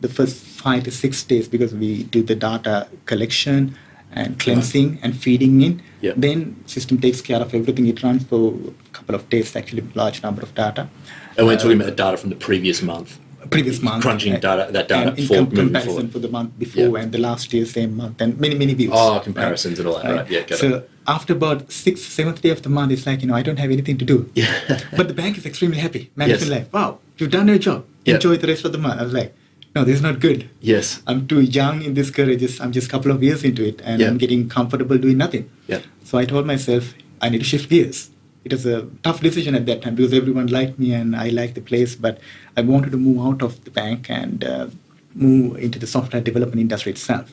the first five to six days because we do the data collection and cleansing and feeding in.
Yeah.
Then system takes care of everything. It runs for a couple of days, actually, large number of data.
And we're
Uh,
talking about the data from the previous month.
previous month.
Crunching
uh,
data- that data
in
for
comparison
forward.
for the month before
Yeah.
and the last year same month and many many views.
Oh, comparisons and all that, right, yeah, got
so
it.
After about sixth, seventh day of the month, it's like you know I don't have anything to do.
Yeah.
but the bank is extremely happy. Management
Yes.
like, wow, you've done your job.
Yeah.
Enjoy the rest of the month. I was like, no, this is not good.
Yes.
I'm too young in this career. Just I'm just a couple of years into it, and
Yeah.
I'm getting comfortable doing nothing.
Yeah.
So I told myself I need to shift gears. It was a tough decision at that time because everyone liked me and I liked the place, but I wanted to move out of the bank and uh, move into the software development industry itself.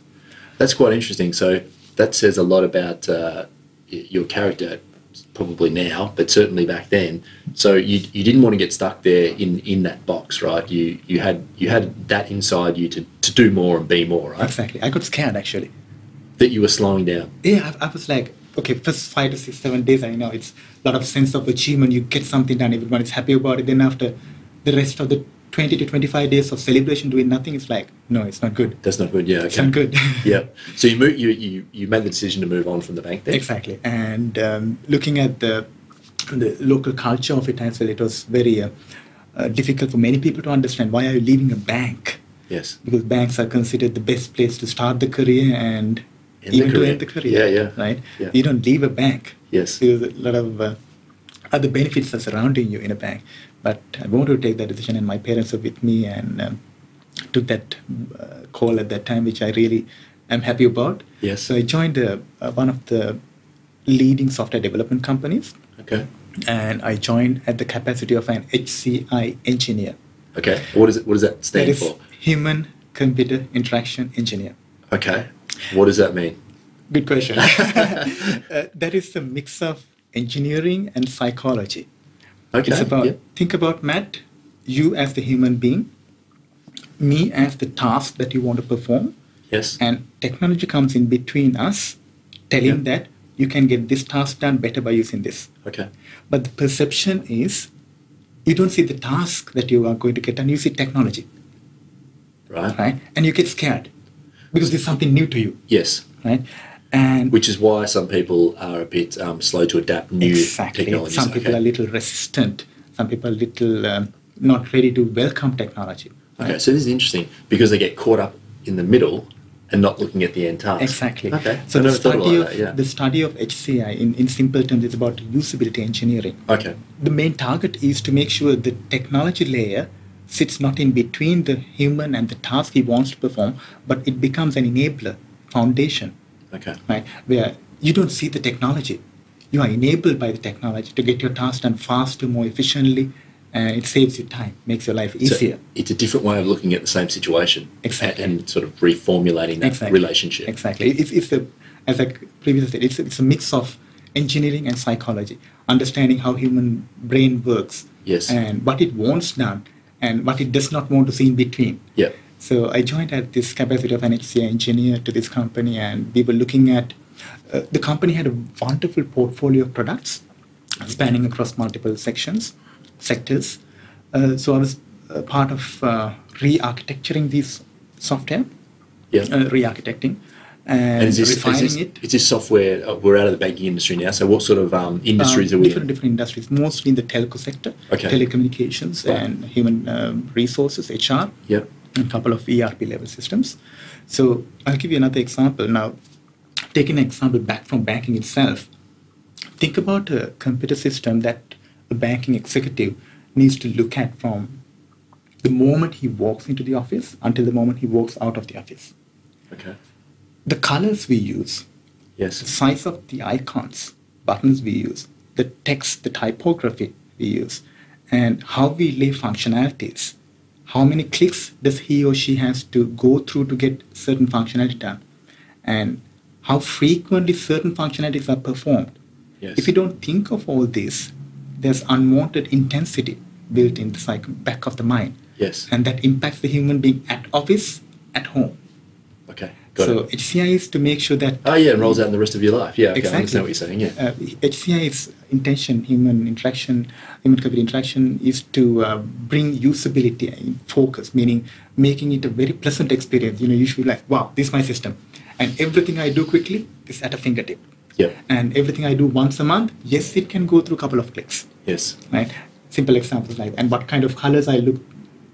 That's quite interesting. So that says a lot about uh, your character, probably now, but certainly back then. So you, you didn't want to get stuck there in, in that box, right? You you had you had that inside you to, to do more and be more, right?
Exactly. I got scared actually.
That you were slowing down.
Yeah, I, I was like, okay, first five to six, seven days, I know it's a lot of sense of achievement. You get something done, everyone is happy about it. Then after the rest of the 20 to 25 days of celebration doing nothing, it's like, no, it's not good.
That's not good. Yeah.
It's
Okay.
not good.
Yeah. So you you, you you made the decision to move on from the bank then.
Exactly. And um, looking at the the local culture of it as well, it was very uh, uh, difficult for many people to understand why are you leaving a bank?
Yes.
Because banks are considered the best place to start the career and
End
even to end the career.
Yeah, yeah.
Right.
Yeah.
You don't leave a bank.
Yes.
There's a lot of uh, other benefits are surrounding you in a bank. But I wanted to take that decision, and my parents were with me and um, took that uh, call at that time, which I really am happy about.
Yes.
So I joined uh, uh, one of the leading software development companies,
Okay.
and I joined at the capacity of an HCI engineer.
Okay. What is it? What does that stand for?
human computer interaction engineer.
Okay. What does that mean?
Good question. uh, that is a mix of engineering and psychology.
Okay.
It's about think about Matt, you as the human being, me as the task that you want to perform,
Yes.
and technology comes in between us, telling that you can get this task done better by using this.
Okay.
But the perception is you don't see the task that you are going to get done, you see technology,
Right.
right? And you get scared because it's something new to you,
Yes.
right? And
Which is why some people are a bit um, slow to adapt new
exactly.
technologies.
Some people
okay.
are a little resistant. Some people are a little um, not ready to welcome technology.
Okay, so this is interesting because they get caught up in the middle and not looking at the end task.
Exactly.
Okay.
So the study of
that. Yeah.
the study of HCI in, in simple terms is about usability engineering.
Okay.
The main target is to make sure the technology layer sits not in between the human and the task he wants to perform, but it becomes an enabler, foundation,
Okay.
right? Where you don't see the technology. You are enabled by the technology to get your task done faster, more efficiently, and it saves you time, makes your life
So
easier.
it's a different way of looking at the same situation.
Exactly.
And, sort of reformulating that
exactly.
relationship.
Exactly. It's, it's a, as I previously said, it's, it's a mix of engineering and psychology, understanding how human brain works
Yes.
and what it wants done and what it does not want to see in between.
Yep.
So I joined at this capacity of an HCI engineer to this company, and we were looking at uh, the company had a wonderful portfolio of products spanning across multiple sections, sectors. Uh, so I was uh, part of uh, re-architecturing these software
Yeah.
uh, re-architecting and,
And is this, is
refining
this,
it.
is this software? uh, We're out of the banking industry now. So what sort of um, industries
Uh,
are we
different
in?
different industries, mostly in the telco sector,
Okay.
telecommunications,
Right.
and human um, resources, HR,
Yep.
A couple of ERP level systems. So I'll give you another example now. Taking an example back from banking itself, think about a computer system that a banking executive needs to look at from the moment he walks into the office until the moment he walks out of the office.
Okay.
The colors we use,
yes, the
size of the icons, buttons we use, the text, the typography we use, and how we lay functionalities. How many clicks does he or she has to go through to get certain functionality done? And how frequently certain functionalities are performed.
Yes.
If you don't think of all this, there's unwanted intensity built in the psych- back of the mind.
Yes.
And that impacts the human being at office, at home.
Okay. Got
so
it.
HCI is to make sure that
Oh yeah, it rolls out in the rest of your life. Yeah. Okay. I
Exactly.
understand what you're saying. Yeah.
uh, HCI's intention, human interaction, human computer interaction, is to uh, bring usability in focus, meaning making it a very pleasant experience. You know, you should be like, wow, this is my system. And everything I do quickly is at a fingertip.
Yeah.
And everything I do once a month, yes, it can go through a couple of clicks.
Yes.
Right? Simple examples like, and what kind of colors I look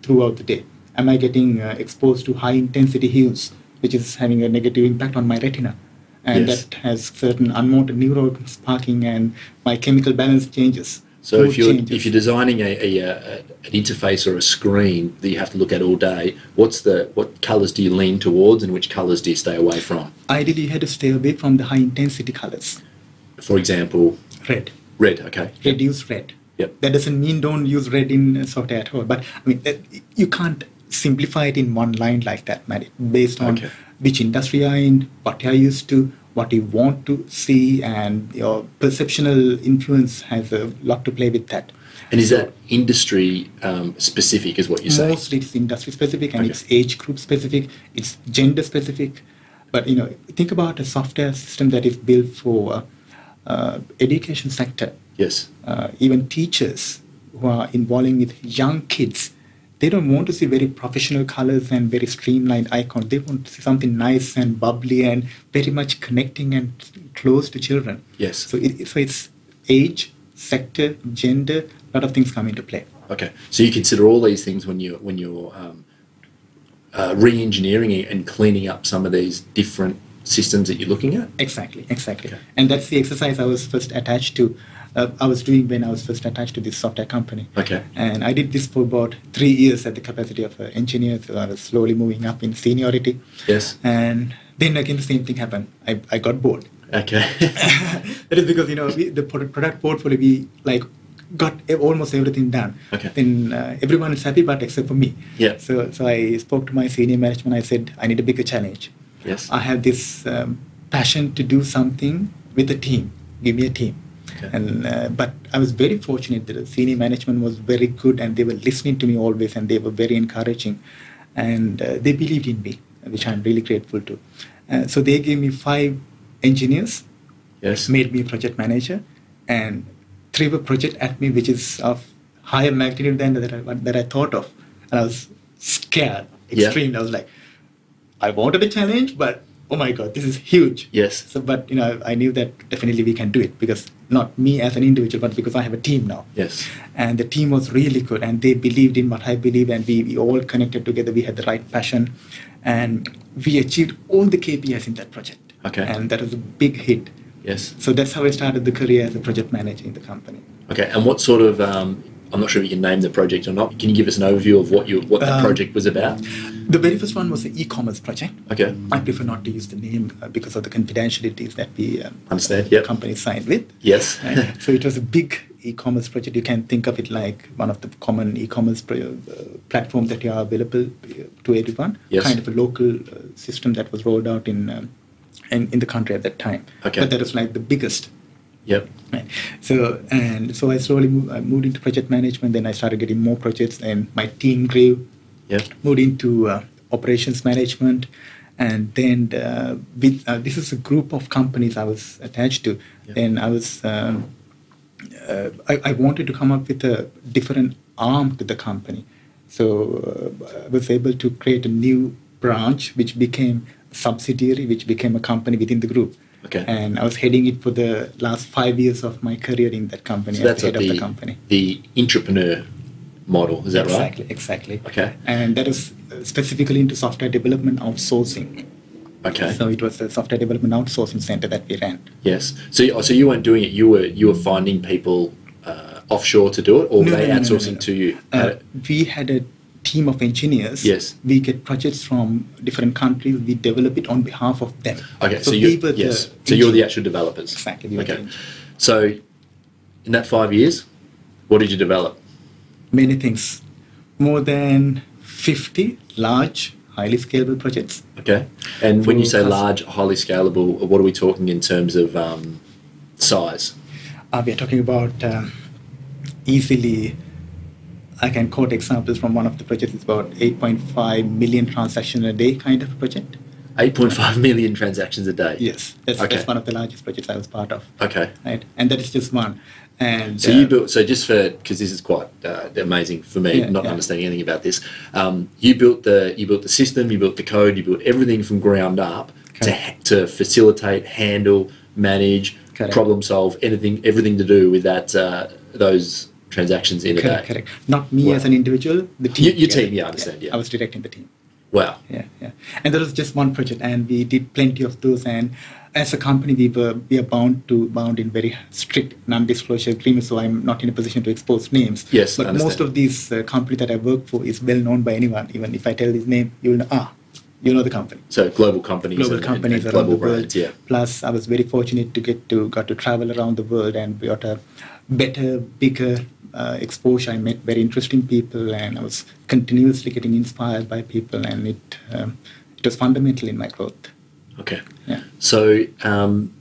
throughout the day. Am I getting uh, exposed to high intensity hues, which is having a negative impact on my retina? And
Yes.
that has certain unwanted neural sparking and my chemical balance changes.
So if you're
changes.
if you're designing a, a, a an interface or a screen that you have to look at all day, what's the what colours do you lean towards and which colours do you stay away from?
Ideally, you had to stay away from the high intensity colors.
For example,
Red.
red. Okay.
Reduce red.
Yep.
That doesn't mean don't use red in software at all. But I mean, eh, you can't simplify it in one line like that, Matt. Based on
Okay.
which industry you're in, what you're used to, what you want to see, and your perceptional influence has a lot to play with that.
And is that industry um, specific? Is what you say?
Mostly it's industry specific and
Okay.
it's age group specific, it's gender specific. But you know, think about a software system that is built for uh, uh, education sector.
Yes.
uh, even teachers who are involving with young kids, they don't want to see very professional colors and very streamlined icons. They want to see something nice and bubbly and very much connecting and close to children.
Yes.
So, it, so it's age, sector, gender, a lot of things come into play.
Okay. So you consider all these things when you when you're um, uh, re-engineering and cleaning up some of these different systems that you're looking at.
Exactly, exactly.
Okay.
And that's the exercise I was first attached to. Uh, I was doing when I was first attached to this software company.
Okay.
And I did this for about three years at the capacity of an engineer. So I was slowly moving up in seniority.
Yes.
And then again, the same thing happened. I, I got bored.
Okay.
that is because you know we, the pro- product portfolio we like got almost everything done.
Okay.
Then uh, everyone is happy, but except for me.
Yeah.
So so I spoke to my senior management. I said I need a bigger challenge.
yes.
I have this um, passion to do something with a team. Give me a team.
Okay.
And uh, but I was very fortunate that the senior management was very good and they were listening to me always and they were very encouraging, and uh, they believed in me, which I'm really grateful to. Uh, so they gave me five engineers,
yes.
made me project manager, and threw a project at me which is of higher magnitude than that I, that I thought of, and I was scared,
Yeah.
I was like, I wanted a challenge, but oh my god, this is huge.
Yes.
So, but you know, I knew that definitely we can do it because not me as an individual, but because I have a team now.
Yes.
And the team was really good, and they believed in what I believe, and we, we all connected together. We had the right passion, and we achieved all the KPIs in that project.
Okay.
And that was a big hit.
Yes.
So that's how I started the career as a project manager in the company.
Okay. And what sort of um, I'm not sure if you can name the project or not. Can you give us an overview of what you what the
Um,
project was about?
The very first one was the e-commerce project.
Okay.
I prefer not to use the name uh, because of the confidentialities that we um,
Understand, yep.
company signed with.
Yes.
Right? so it was a big e-commerce project. You can think of it like one of the common e-commerce uh, platforms that are available to everyone.
Yes.
Kind of a local uh, system that was rolled out in, um, in in the country at that time.
Okay.
But that was like the biggest.
Yep.
So and so I slowly moved, I moved into project management. Then I started getting more projects, and my team grew
Yep.
moved into uh, operations management and then uh, with, uh, this is a group of companies i was attached to
Yeah.
then i was um, uh, I, I wanted to come up with a different arm to the company so uh, i was able to create a new branch which became a subsidiary, which became a company within the group.
Okay.
And I was heading it for the last five years of my career in that company
So that's
the head
like
of
the,
the company.
the entrepreneur model. Is that
exactly,
right?
exactly. exactly.
Okay.
And that was uh, specifically into software development outsourcing.
Okay.
So it was a software development outsourcing center that we ran.
yes. So you- so you weren't doing it. You were you were finding people uh, offshore to do it, or were they outsourcing to you?
Uh, we had a team of engineers.
Yes.
We get projects from different countries. We develop it on behalf of them.
okay. So,
we
you
were the
yes. So you're the actual developers.
Exactly. We were the
Okay. So in that five years, what did you develop?
Many things. More than 50 large, highly scalable projects.
Okay. And when you say large, highly scalable, what are we talking in terms of um, size?
Uh, we are talking about um, easily, I can quote examples from one of the projects. It's about 8.5 million transactions a day kind of project.
8.5 million transactions a day.
Yes, that's,
Okay.
that's one of the largest projects I was part of.
Okay.
Right, and that is just one. And
So
uh,
you built. So just for because this is quite uh, amazing for me,
Yeah,
not
yeah.
understanding anything about this. Um, you built the you built the system, you built the code, you built everything from ground up to to facilitate, handle, manage,
Correct.
problem solve, anything everything to do with that uh, those transactions in a
correct,
day.
correct. Not me
Wow.
as an individual. The team.
You- your team, yeah, I understand, yeah.
I was directing the team.
Wow.
Yeah, yeah. And that was just one project, and we did plenty of those. And as a company, we were we are bound to bound in very strict non-disclosure agreements. So I'm not in a position to expose names.
Yes,
but most of these uh, companies that I work for is well known by anyone. Even if I tell his name, you'll know. Ah, you know the company.
So global companies,
Global
and, and-
companies
and
around
global
the world.
brands, yeah.
Plus, I was very fortunate to get to got to travel around the world and we got a better, bigger uh, exposure. I met very interesting people, and I was continuously getting inspired by people, and it um, it was fundamental in my growth.
Okay.
Yeah.
So, um,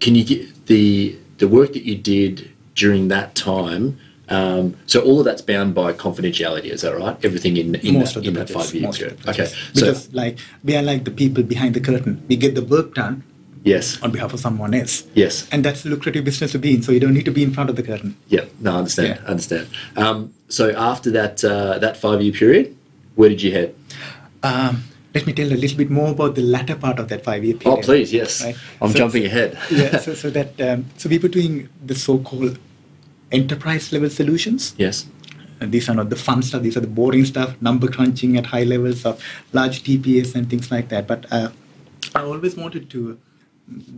can you get the the work that you did during that time? Um, so all of that's bound by confidentiality, is that right? Everything in, in
most
that,
of the
in that five year period. Okay.
projects.
So
because like we are like the people behind the curtain. We get the work done
yes,
on behalf of someone else.
yes,
And that's a lucrative business to be in. So you don't need to be in front of the curtain.
yeah. No, I understand.
Yeah.
I understand. Um, so after that uh, that five year period, where did you head?
Um, let me tell a little bit more about the latter part of that five-year period.
Oh, please, yes.
Right?
I'm
So-
jumping ahead.
yeah, so, so that um, so we were doing the so-called enterprise level solutions.
yes.
And these are not the fun stuff; these are the boring stuff, number crunching at high levels of large TPS and things like that. But uh, I always wanted to.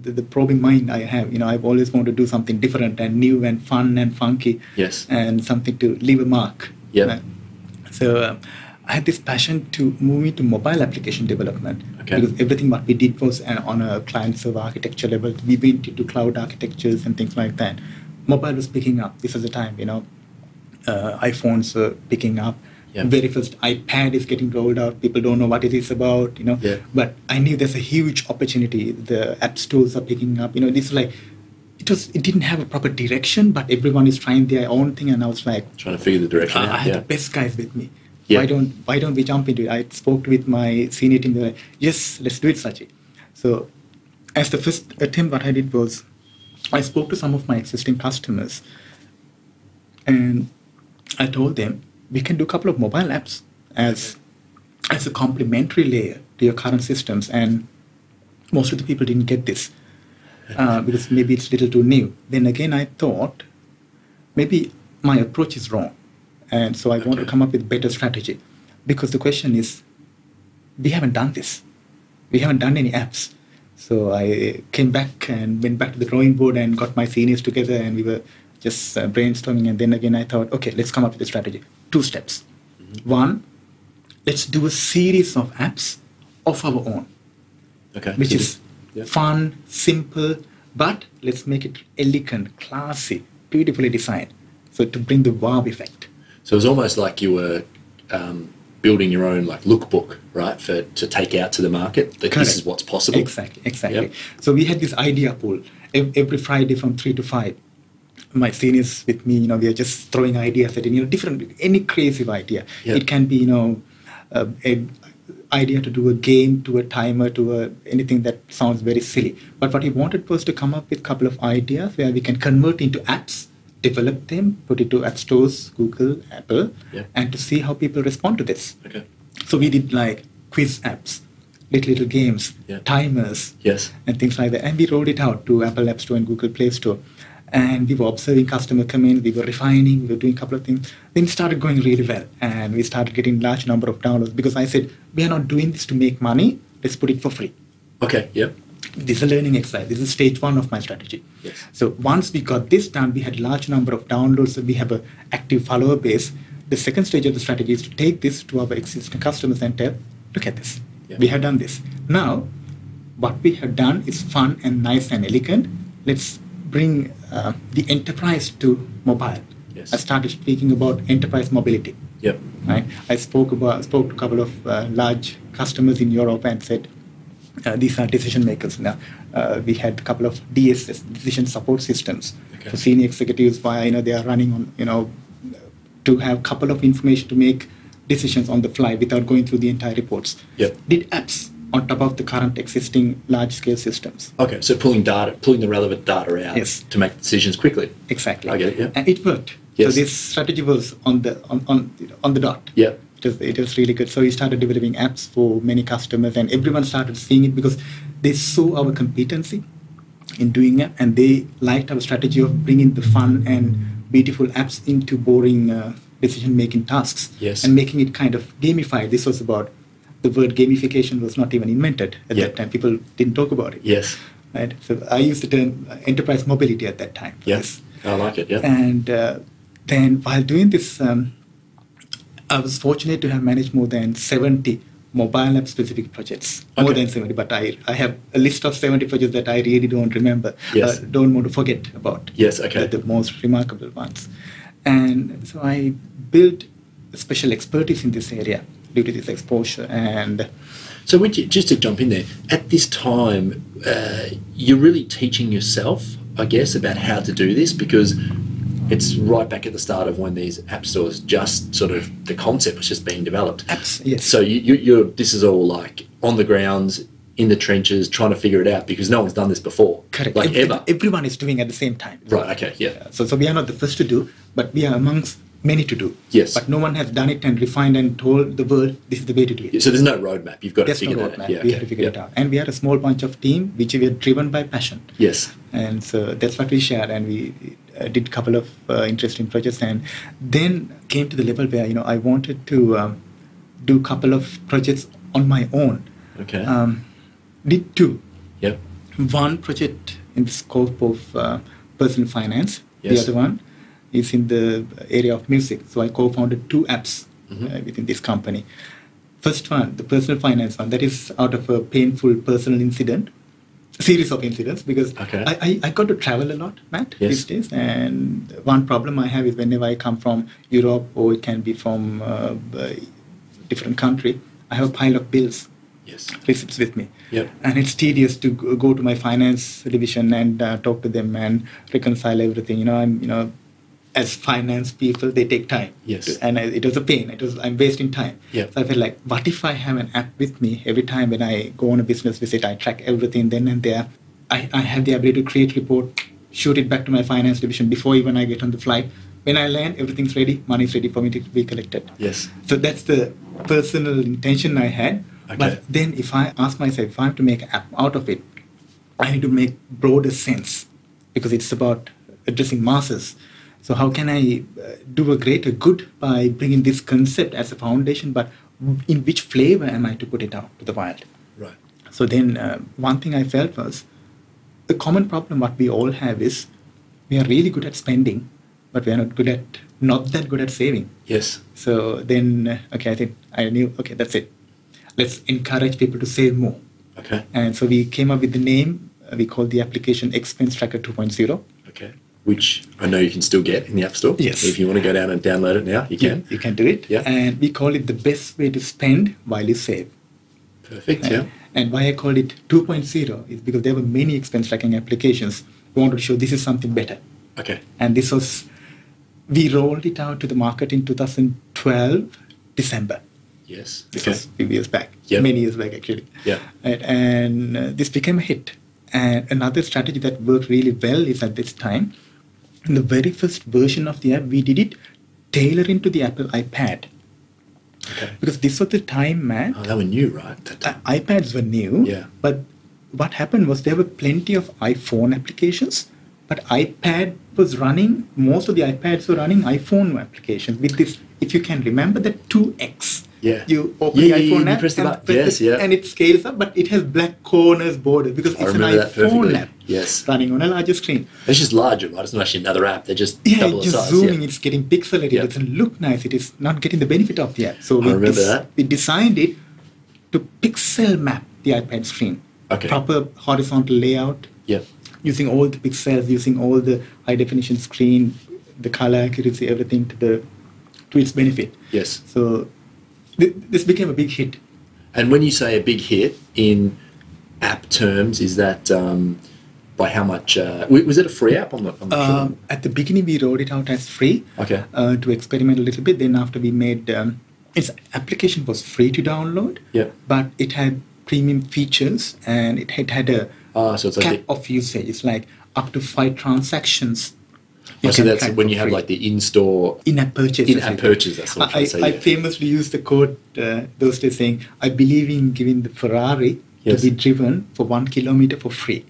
The, the probing mind I have, you know, I've always wanted to do something different and new and fun and funky,
Yes.
and something to leave a mark. Right? So um, I had this passion to move into mobile application development
Okay.
because everything what we did was on a client server architecture level. We went into cloud architectures and things like that. Mobile was picking up. This was the time, you know, uh, iPhones were picking up.
Yeah.
Very first iPad is getting rolled out. People don't know what it is about, you know.
Yeah.
But I knew there's a huge opportunity. The app stores are picking up. You know, this is like it was. It didn't have a proper direction, but everyone is trying their own thing, and I was like,
Trying to figure the direction
I, I had
Yeah.
the best guys with me.
Yeah.
Why don't Why don't we jump into it? I spoke with my senior team. They were like, yes, let's do it, Sachi. So, as the first attempt, what I did was, I spoke to some of my existing customers, and I told them we can do a couple of mobile apps as as a complementary layer to your current systems, and most of the people didn't get this uh, because maybe it's a little too new. Then again, I thought maybe my approach is wrong. And so I want to come up with better strategy. Because the question is, we haven't done this. We haven't done any apps. So I came back and went back to the drawing board and got my seniors together and we were just uh, brainstorming. And then again, I thought, okay, let's come up with a strategy. Two steps. One, let's do a series of apps of our own
Okay.
which is
yeah.
fun, simple, but let's make it elegant, classy, beautifully designed. So to bring the wow effect.
So it was almost like you were um, building your own like lookbook, right, for to take out to the market that
Correct.
this is what's possible.
Exactly, exactly.
Yep.
So we had this idea pool every Friday from three to five. My seniors with me, you know, we are just throwing ideas at you know, different, any creative idea.
Yep.
It can be, you know, uh, a idea to do a game, to a timer, to a, anything that sounds very silly. But what he wanted was to come up with a couple of ideas where we can convert into apps, develop them, put it to app stores, Google, Apple,
Yep.
and to see how people respond to this.
Okay.
So we did like quiz apps, little little games,
Yeah.
timers,
Yes.
and things like that. And we rolled it out to Apple App Store and Google Play Store. And we were observing customer comments, we were refining, we were doing a couple of things. Then it started going really well. And we started getting large number of downloads because I said, we are not doing this to make money, let's put it for free.
Okay. Yep.
This is a learning exercise. This is stage one of my strategy.
Yes.
So once we got this done, we had a large number of downloads. And we have a active follower base. The second stage of the strategy is to take this to our existing customers and tell, look at this.
Yeah.
We have done this. Now, what we have done is fun and nice and elegant. Let's bring uh, the enterprise to mobile.
Yes.
I started speaking about enterprise mobility.
Yep.
Right? I spoke about spoke to a couple of uh, large customers in Europe and said, these are decision makers now. Uh, we had a couple of DSS decision support systems
Okay.
for senior executives. Why you know they are running on you know to have a couple of information to make decisions on the fly without going through the entire reports.
Yep.
Did apps on top of the current existing large scale systems.
Okay. So pulling data, pulling the relevant data out
Yes.
to make decisions quickly.
Exactly.
I get it, yeah.
And it worked.
Yes.
So this strategy was on the on on, on the dot.
Yep.
It was, it was really good. So we started developing apps for many customers, and everyone started seeing it because they saw our competency in doing it, and they liked our strategy of bringing the fun and beautiful apps into boring uh, decision-making tasks
Yes.
and making it kind of gamified. This was about the word gamification was not even invented at
Yeah.
that time. People didn't talk about it.
Yes.
Right. So I used the term uh, enterprise mobility at that time.
Yes. I like it. Yeah.
And uh, then while doing this, um, I was fortunate to have managed more than 70 mobile app specific projects. More than 70, but I, I have a list of 70 projects that I really don't remember,
Yes.
uh, don't want to forget about.
Yes, okay.
The, the most remarkable ones. And so I built a special expertise in this area due to this exposure. And
So, you, just to jump in there, at this time, uh, you're really teaching yourself, I guess, about how to do this because it's right back at the start of when these app stores just sort of the concept was just being developed.
apps, yes.
So you, you, you're this is all like on the grounds, in the trenches, trying to figure it out because no one's done this before,
Correct.
like
Every-
ever.
Everyone is doing at the same time.
Right. Okay. Yeah.
So, so we are not the first to do, but we are amongst many to do.
Yes.
But no one has done it and refined and told the world this is the way to do it.
So there's no roadmap. You've got
There's
to
no
figure that
roadmap.
out. Yeah.
we
okay.
have to figure
yeah.
it out. And we are a small bunch of team which we are driven by passion.
Yes.
And so that's what we shared, and we uh, did a couple of uh, interesting projects, and then came to the level where you know I wanted to um, do a couple of projects on my own.
Okay.
Um, did two.
yep.
One project in the scope of uh, personal finance.
Yes.
The other one is in the area of music. So I co-founded two apps
Mhm.
uh, within this company. First one, the personal finance one, that is out of a painful personal incident, series of incidents, because
Okay.
I, I, I got to travel a lot, Matt,
Yes.
these days. And one problem I have is whenever I come from Europe or it can be from uh, a different country, I have a pile of bills
Yes.
receipts with me.
Yep.
And it's tedious to go go to my finance division and uh, talk to them and reconcile everything. You know, I'm you know, as finance people, they take time.
Yes.
And I, it was a pain. It was I'm wasting time.
Yep.
So I felt like, what if I have an app with me every time when I go on a business visit? I track everything then and there. I, I have the ability to create report, shoot it back to my finance division before even I get on the flight. When I land, everything's ready. Money's ready for me to be collected.
Yes.
So that's the personal intention I had.
Okay.
But then if I ask myself, if I have to make an app out of it, I need to make broader sense because it's about addressing masses. So how can I uh, do a greater good by bringing this concept as a foundation, but in which flavor am I to put it out to the wild?
Right.
So then uh, one thing I felt was the common problem what we all have is we are really good at spending, but we are not good at not that good at saving.
Yes.
So then, uh, okay, I think I knew, okay, that's it. Let's encourage people to save more.
Okay.
And so we came up with the name, uh, we called the application Expense Tracker 2.0.
Okay. Which I know you can still get in the App Store.
Yes.
If you want to go down and download it now, you can.
You, you can do it.
Yeah.
And we call it the best way to spend while you save.
Perfect. Yeah.
And why I called it 2.0 is because there were many expense tracking applications. We wanted to show this is something better.
Okay.
And this was, we rolled it out to the market in 2012, December.
Yes.
This
Okay.
was a few years back,
Yep.
many years back actually.
Yeah.
Right, and uh, this became a hit. And another strategy that worked really well is at this time, in the very first version of the app, we did it tailoring to the Apple iPad.
Okay.
Because this was the time, man.
Oh, they were new, right? That
uh, iPads were new,
Yeah.
but what happened was there were plenty of iPhone applications, but iPad was running, most of the iPads were running iPhone applications with this, if you can remember the 2X.
Yeah.
You open
Yeah,
the
yeah, yeah,
iPhone app and,
Yes, yeah.
and it scales up, but it has black corners borders because it's an iPhone app
Yes.
running on a larger screen.
It's just larger, right? It's not actually another app. They're just
Yeah,
double the
just
size.
zooming, it's getting pixelated. It doesn't look nice. It is not getting the benefit of the app. So
remember that.
we designed it to pixel map the iPad screen.
Okay.
Proper horizontal layout,
Yeah.
using all the pixels, using all the high definition screen, the color accuracy, everything to the to its benefit.
Yes.
So th- this became a big hit.
And when you say a big hit in app terms, is that um, by how much? Uh, was it a free app? I'm not, I'm not
Um,
sure.
at the beginning, we rolled it out as free
Okay.
uh, to experiment a little bit. Then after we made um, its application was free to download,
Yeah.
but it had premium features and it had, had a
Ah, so
cap
the-
of usage. It's like up to five transactions.
Oh, so that's when you have
free.
like the in-store.
in-app purchases.
In-app purchase, that's what I'm
I,
say,
I famously used the quote uh, those days saying, "I believe in giving the Ferrari
Yes.
to be driven for one kilometer for free.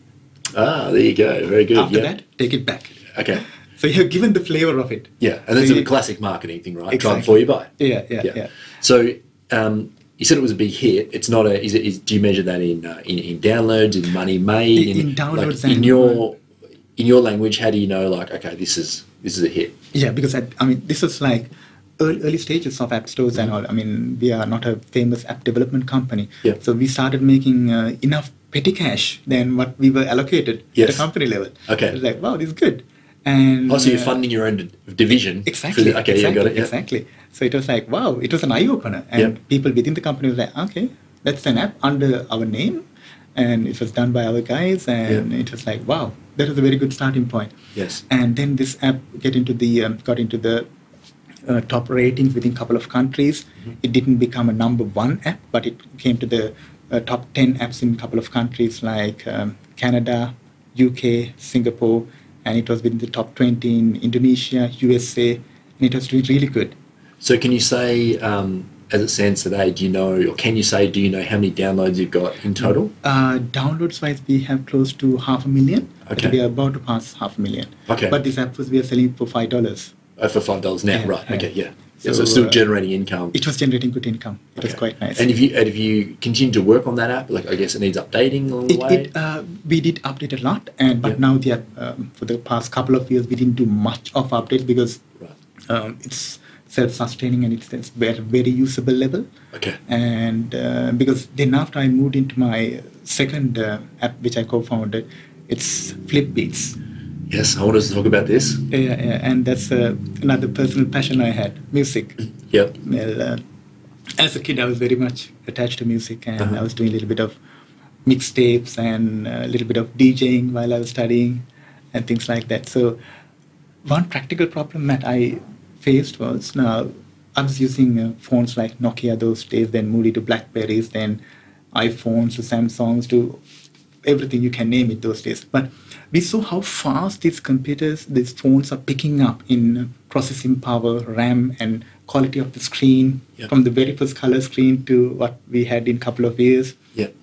Ah, there you go. Very good.
After
yeah.
that, take it back."
Okay.
So you're given the flavor of it.
Yeah, and that's
So
a classic marketing thing, right? Try
Exactly.
before you buy.
Yeah, yeah, yeah.
So um, you said it was a big hit. It's not a. Is it? Is, do you measure that in, uh, in in downloads, in money made,
In- in downloads
like, in
and-
your in your language? How do you know? Like, okay, this is this is a hit.
Yeah, because I, I mean, this was like early, early stages of app stores and all. I mean, we are not a famous app development company.
Yeah.
So we started making uh, enough petty cash than what we were allocated at
Yes.
the company level.
Okay.
Like, wow, this is good. And
Oh, so you're
uh,
funding your own division.
Exactly.
the- okay,
exactly,
yeah, got it. Yeah.
Exactly. So it was like, wow, it was an eye opener. And
Yep.
people within the company was like, okay, that's an app under our name. And it was done by other guys. And
Yeah.
it was like, wow, that was a very good starting point.
Yes.
And then this app get into the um, got into the uh, top ratings within a couple of countries.
Mm-hmm.
It didn't become a number one app, but it came to the uh, top 10 apps in a couple of countries like um, Canada, UK, Singapore, and it was within the top 20 in Indonesia, USA, and it was re- really good.
So can you say, um, as it stands today, do you know, or can you say, do you know how many downloads you've got in total?
Uh, downloads wise, we have close to half a million.
Okay.
We are about to pass half a million.
Okay.
But this app was we are selling for five dollars.
Oh, for five dollars now,
Yeah,
right?
yeah.
Okay, yeah. yeah so,
So,
it's still
uh,
generating income.
It was generating good income. It was quite nice.
And if you and if you continue to work on that app, like I guess it needs updating along the
It,
way.
it, uh, we did update a lot, and but now the app, um, for the past couple of years we didn't do much of updates because
right.
um, it's self-sustaining and it's, it's very, very usable level.
Okay.
And uh, because then after I moved into my second uh, app, which I co-founded, it's FlipBeats.
Yes, I want us to talk about this.
Yeah, yeah, and that's uh, another personal passion I had, music.
Yep.
Well, uh, as a kid, I was very much attached to music, and
Uh-huh.
I was doing a little bit of mixtapes and a little bit of DJing while I was studying, and things like that. So, one practical problem that I faced was now I was using uh, phones like Nokia those days, then moved to Blackberries, then iPhones to Samsungs to everything you can name it those days. But we saw how fast these computers, these phones are picking up in processing power, RAM, and quality of the screen
Yeah.
from the very first color screen to what we had in a couple of years.
Yep.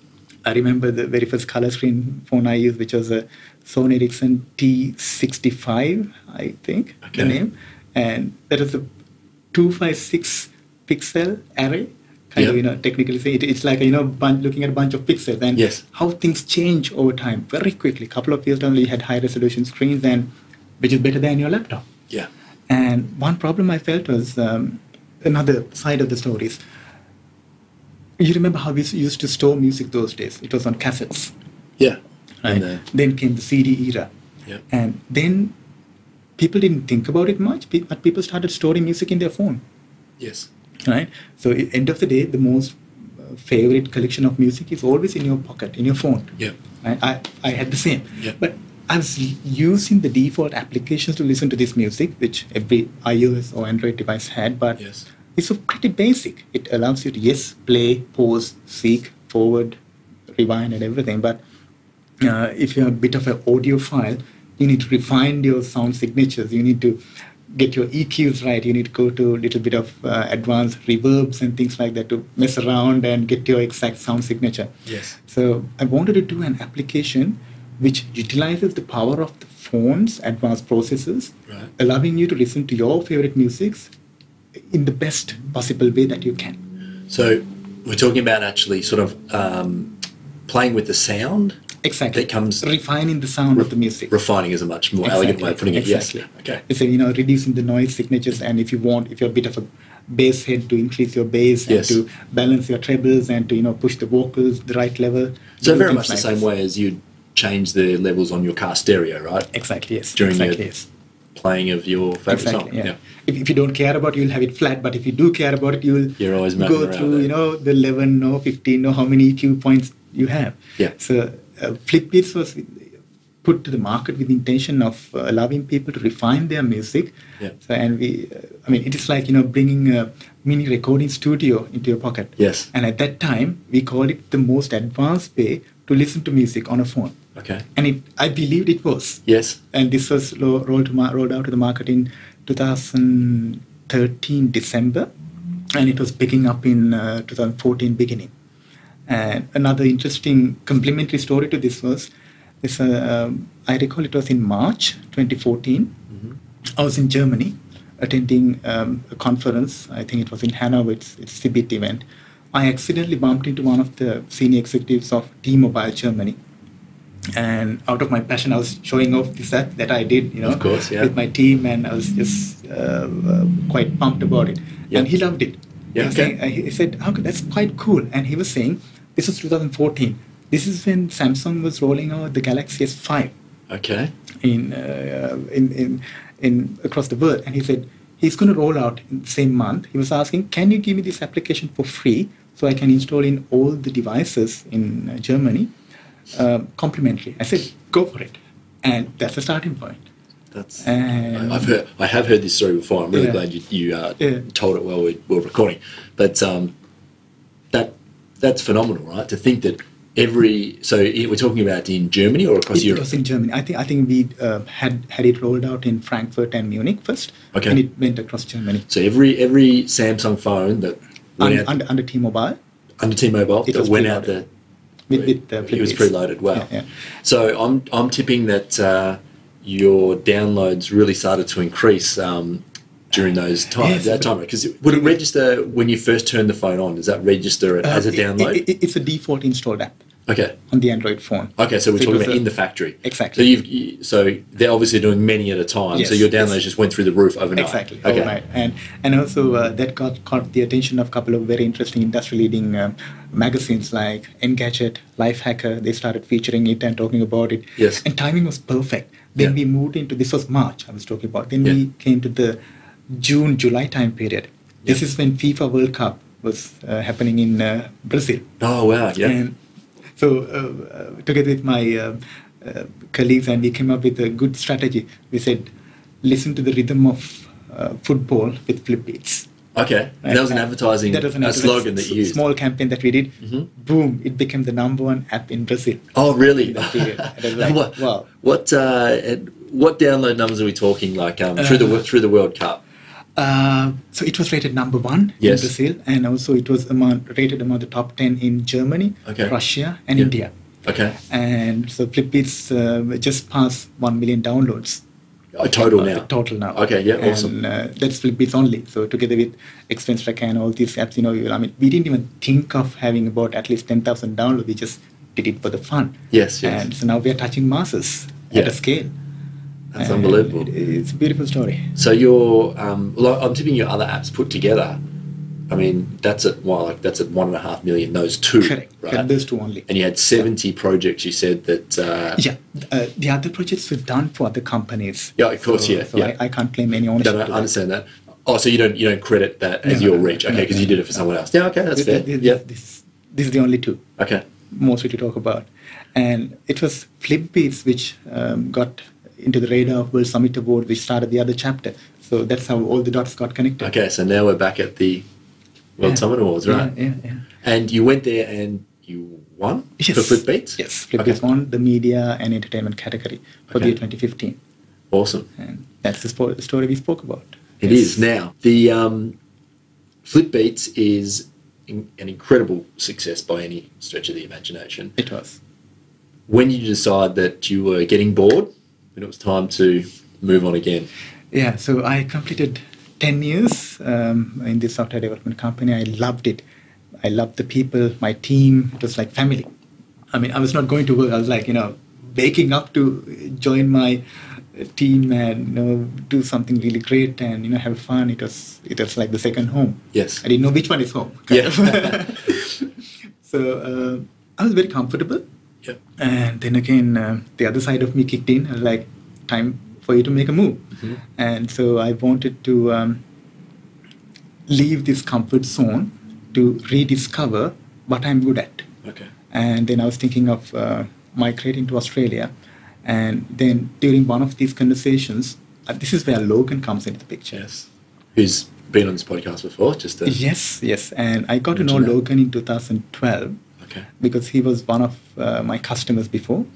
I remember the very first color screen phone I used, which was a Sony Ericsson T65, I think
Okay.
the name, and that was a 256 pixel array. Kind of, you know, technically say it, it's like you know, bun- looking at a bunch of pixels and
Yes.
how things change over time very quickly. A couple of years down, you had high resolution screens, and which is better than your laptop.
Yeah.
And one problem I felt was um, another side of the stories. You remember how we used to store music those days? It was on cassettes.
Yeah.
Right?
And, uh,
Then came the CD era.
Yeah.
And then people didn't think about it much, but people started storing music in their phone.
yes.
Right? So, end of the day, the most uh, favorite collection of music is always in your pocket, in your phone.
Yeah.
Right? I, I had the same.
Yeah.
But I was using the default applications to listen to this music, which every iOS or Android device had, but
Yes.
it's so pretty basic. It allows you to, yes, play, pause, seek, forward, rewind, and everything. But uh, if you're a bit of an audiophile, you need to refine your sound signatures. You need to get your EQs right, you need to go to a little bit of uh, advanced reverbs and things like that to mess around and get your exact sound signature.
Yes.
So I wanted to do an application which utilizes the power of the phone's advanced processors,
Right.
allowing you to listen to your favorite musics in the best possible way that you can.
So we're talking about actually sort of um, playing with the sound.
Exactly.
That comes-
refining the sound of the music.
Refining is a much more elegant way of putting it.
Exactly.
Yes. Okay.
It's a, you know reducing the noise signatures, and if you want, if you're a bit of a bass head, to increase your bass
Yes.
and to balance your trebles and to you know push the vocals the right level.
So very much the
like
same
this.
way as you change the levels on your car stereo, right?
Exactly. Yes.
During your
exactly. yes.
Playing of your favorite
Exactly.
song.
Yeah. If, if you don't care about it, you'll have it flat. But if you do care about it, you'll
You're always
go through you know the 11 or 15 or how many EQ points you have.
Yeah.
So uh, FlipBeats was put to the market with the intention of uh, allowing people to refine their music.
Yeah.
So and we, uh, I mean, it is like you know bringing a mini recording studio into your pocket.
Yes.
And at that time, we called it the most advanced way to listen to music on a phone.
Okay.
And it, I believed it was
Yes.
and this was lo- rolled, to ma- rolled out to the market in 2013 December, and it was picking up in uh, 2014 beginning. And another interesting complementary story to this was, this uh, um, I recall it was in March 2014. I was in Germany attending um, a conference. I think it was in Hanover. It's, it's CeBIT event. I accidentally bumped into one of the senior executives of T-Mobile Germany and out of my passion, I was showing off this app that I did, you know,
Of course, yeah.
with my team, and I was just uh, uh, quite pumped about it.
Yeah.
And he loved it. He
okay.
saying- uh, he said, "How could- that's quite cool." And he was saying, "This was 2014. This is when Samsung was rolling out the Galaxy S5
Okay.
in uh, in, in in across the world." And he said he's going to roll out in the same month. He was asking, "Can you give me this application for free so I can install in all the devices in uh, Germany, uh, complimentary?" I said, "Go for it," and that's the starting point.
That's.
And-
I- I've heard. I have heard this story before. I'm really
Yeah.
glad you, you uh,
Yeah.
told it while we were recording. But um, that's phenomenal, right? To think that every so we're talking about in Germany or across
It, it
Europe.
was in Germany. I think I think we uh, had had it rolled out in Frankfurt and Munich first,
Okay.
and it went across Germany
So every every Samsung phone that went
under,
out
under, under T-Mobile
under T-Mobile
It
that went out the
with, with the
it was preloaded. Wow.
Yeah, yeah.
So I'm I'm tipping that uh, your downloads really started to increase um, during those times.
Yes,
that time, because would it register when you first turn the phone on? Does that register it as a
Uh,
download?
it- it- it's a default installed app
okay.
on the Android phone.
Okay, so we're
So
talking about
a-
in the factory.
Exactly.
So you've you, so they're obviously doing many at a time. so your downloads
yes.
just went through the roof overnight.
Exactly.
Okay.
Overnight. And and also uh, that got caught the attention of a couple of very interesting industry leading um, magazines like Engadget, Lifehacker. They started featuring it and talking about it.
Yes.
And timing was perfect. Then
Yeah.
we moved into this was March I was talking about. Then
Yeah.
we came to the June July time period. This is when FIFA World Cup was uh, happening in uh, Brazil.
Oh wow! Yeah.
And so, uh, uh, together with my uh, uh, colleagues, and we came up with a good strategy. We said, listen to the rhythm of uh, football with FlipBeats.
okay. And that was an advertising
that was an advertising
slogan that you used.
Small campaign that we did.
Mhm.
Boom! It became the number one app in Brazil.
Oh really?
in that period. And like,
what?
wow.
What? Uh, what download numbers are we talking? Like um, through the through the World Cup.
Uh, so it was rated number one
Yes.
in Brazil, and also it was among, rated among the top ten in Germany,
Okay.
Russia, and
Yeah.
India.
Okay.
And so FlipBeats uh, just passed one million downloads.
A total
Uh,
now.
Total now.
Okay, yeah,
and,
awesome.
Uh, that's FlipBeats only. So together with Expense Tracker and all these apps, you know, I mean, we didn't even think of having about at least ten thousand downloads. We just did it for the fun.
Yes, yes.
And so now we are touching masses
Yeah.
at a scale.
That's
And
unbelievable.
it's a beautiful story.
So your, um, well, I'm tipping your other apps put together. I mean, that's at well, like that's at one and a half million. Those two,
Correct.
right?
Correct. Those two only.
And you had 70 projects. You said that. Uh,
Yeah, uh, the other projects were done for other companies.
Yeah, of course,
So-
yeah,
So
yeah.
I, I can't claim any ownership.
no,
to
I
that.
understand that. Oh, so you don't you don't credit that as
No,
your reach, okay? Because
no,
you did it for
no.
someone else. Yeah, okay, that's
This-
fair.
This,
Yeah,
this, this is the only two.
okay.
mostly to talk about. And it was FlipBeats which um, got into the radar of World Summit Award, we started the other chapter. So that's how all the dots got connected.
Okay, so now we're back at the World
Yeah.
Summit Awards, right?
Yeah, yeah, yeah.
And you went there and you won
Yes.
for FlipBeats?
Yes, FlipBeats
Okay.
won the media and entertainment category for the year 2015.
Awesome.
And that's the spo- story we spoke about.
It is now the um, FlipBeats is in, an incredible success by any stretch of the imagination.
It was.
When you decide that you were getting bored and it was time to move on again?
Yeah, so I completed 10 years um, in this software development company. I loved it. I loved the people, my team. It was like family. I mean, I was not going to work. I was like, you know, waking up to join my team and you know do something really great and you know have fun. It was it was like the second home.
Yes.
I didn't know which one is home.
Yeah.
so uh, I was very comfortable.
Yep.
And then again, uh, the other side of me kicked in. Like, time for you to make a move.
Mm-hmm.
And so I wanted to um, leave this comfort zone to rediscover what I'm good at.
Okay.
And then I was thinking of uh, migrating to Australia. And then during one of these conversations, uh, this is where Logan comes into the picture.
Yes. Who's been on this podcast before? Just
Yes, yes. And I got to know
that.
Logan in 2012
Okay.
because he was one of uh, my customers before.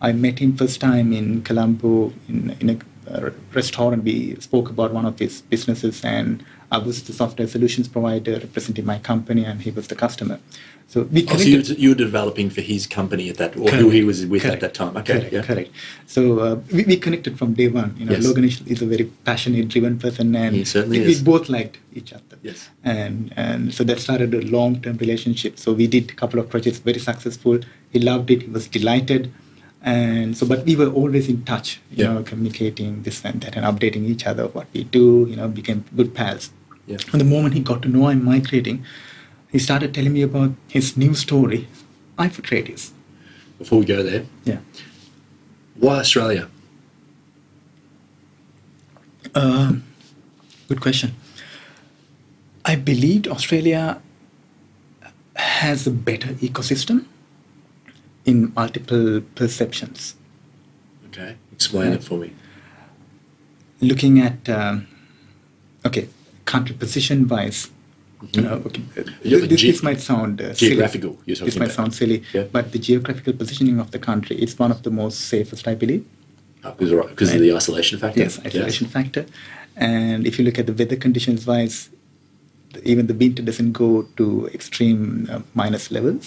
I met him first time in Colombo in, in a uh, restaurant. We spoke about one of his businesses, and I was the software solutions provider representing my company, and he was the customer. So we
Oh, so you, you were developing for his company at that, or who he was with
Correct.
at that time. Okay.
Correct,
yeah.
correct. So uh, we, we connected from day one. You know,
Yes.
Logan is, is a very passionate, driven person, and
He certainly
we,
is.
we both liked each other.
Yes.
And and so that started a long-term relationship. So we did a couple of projects, very successful. He loved it. He was delighted. And so, but we were always in touch, you
Yeah.
know, communicating this and that, and updating each other what we do. You know, became good pals.
Yeah.
And the moment he got to know I'm migrating, he started telling me about his new story, i4Tradies.
Before we go there,
Yeah.
why Australia?
Um, good question. I believed Australia has a better ecosystem in multiple perceptions.
Okay. Explain it for me.
Looking at, um, okay, country position wise, okay, uh,
You're
this,
ge-
this might sound uh, silly.
Geographical, you're
This might
about.
sound silly,
Yeah.
but the geographical positioning of the country is one of the most safest, I believe.
Oh, because of- because of the isolation factor.
Yes, isolation factor. And if you look at the weather conditions wise, even the winter doesn't go to extreme uh, minus levels.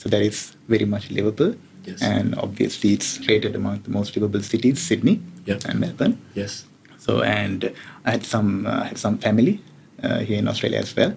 So that is very much livable.
Yes.
And obviously, it's rated among the most livable cities, Sydney
Yep.
and Melbourne.
Yes.
So, and I had some uh, I have some family uh, here in Australia as well.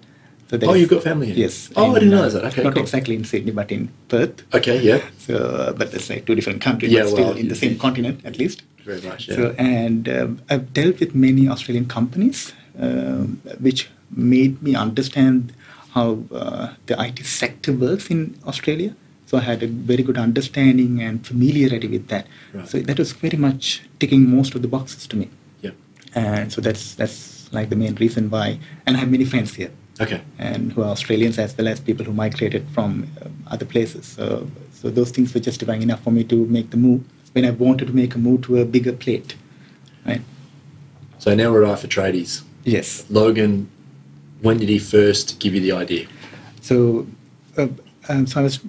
So
Oh, you've got family here?
Yes.
Oh, I
in,
didn't
uh,
realise that. Okay,
Not
cool.
exactly in Sydney, but in Perth.
Okay. Yeah.
So, uh, but it's like two different countries,
Yeah,
but still
well,
in the same continent at least.
Very much. Yeah.
So, and um, I've dealt with many Australian companies, um, which made me understand how uh, the IT sector works in Australia. So I had a very good understanding and familiarity with that.
Right.
So that was very much ticking most of the boxes to me. And so that's that's like the main reason why. And I have many friends here,
Okay.
and who are Australians as well as people who migrated from uh, other places. So so those things were justifying enough for me to make the move when I wanted to make a move to a bigger plate. Right.
So now we're at for tradies.
Yes.
Logan, when did he first give you the idea?
So, uh, um, so I was,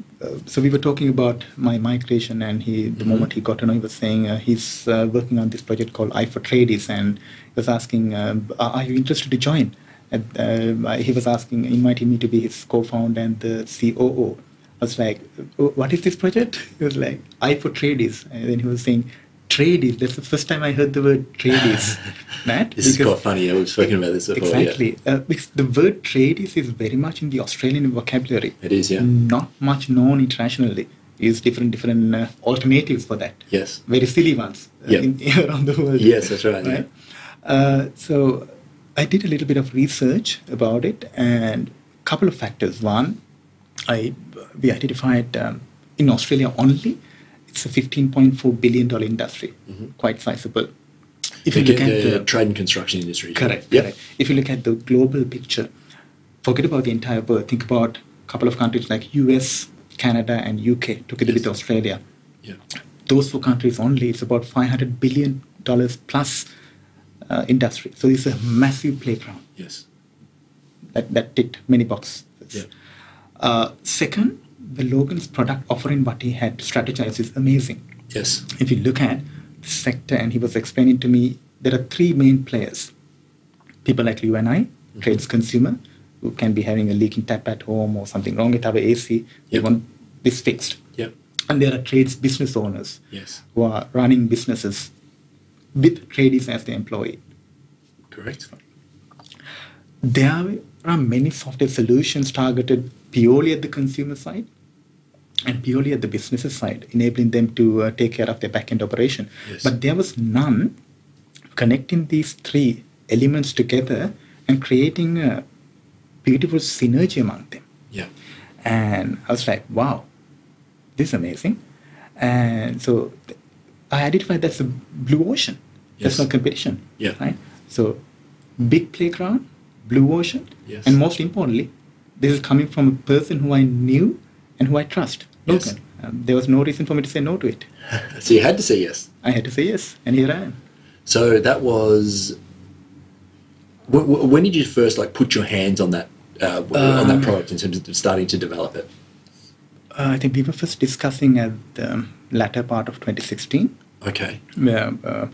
so we were talking about my migration, and he, the
Mhm.
moment he got to know, he was saying uh, he's uh, working on this project called i4Tradies, and he was asking, uh, are you interested to join? And, uh, he was asking, inviting me to be his co-founder and the COO. I was like, "Oh, what is this project? He was like, i4Tradies, and then he was saying. Tradies. That's the first time I heard the word tradies, Matt.
This is quite funny. Yeah, we've spoken about this before.
Exactly. Uh, because the word tradies is very much in the Australian vocabulary.
It is, yeah.
Not much known internationally. Use different different uh, alternatives for that.
Yes.
Very silly ones uh,
Yeah.
in, around the world.
Yes, that's right, yeah.
Uh, so I did a little bit of research about it, and a couple of factors. One, I we identified um, in Australia only, it's a 15.4 billion dollar industry, quite sizable. If you
The-
look at
the
the
trade and construction industry.
Correct,
Yep.
correct. If you look at the global picture, forget about the entire world. Think about a couple of countries like US, Canada, and UK together
Yes.
with Australia.
Yeah.
Those four countries only, it's about 500 billion dollars plus uh, industry. So it's a massive playground
Yes.
that, that ticked many boxes.
Yeah.
Uh, second, the Logan's product offering, what he had strategized is amazing
Yes.
if you look at the sector, and he was explaining to me there are three main players. People like you and I,
Mm-hmm.
trades consumer, who can be having a leaking tap at home or something wrong with our AC. They want this fixed.
Yep.
And there are trades business owners
Yes.
who are running businesses with tradies as their employee.
Correct.
There are many software solutions targeted purely at the consumer side and purely at the business side, enabling them to uh, take care of their back-end operation.
Yes.
But there was none connecting these three elements together and creating a beautiful synergy among them.
Yeah.
And I was like, wow, this is amazing. And so I identified that's a blue ocean.
Yes.
no competition.
Yeah.
Right? So big playground, blue ocean.
Yes.
And most importantly, this is coming from a person who I knew and who I trust.
Yes.
Logan. Um, there was no reason for me to say no to it.
So you had to say yes.
I had to say yes, and here I am.
So that was. wh- wh- When did you first like put your hands on that uh, on that
Um,
product in terms of starting to develop it?
Uh, I think we were first discussing at the latter part of 2016.
Okay.
where uh,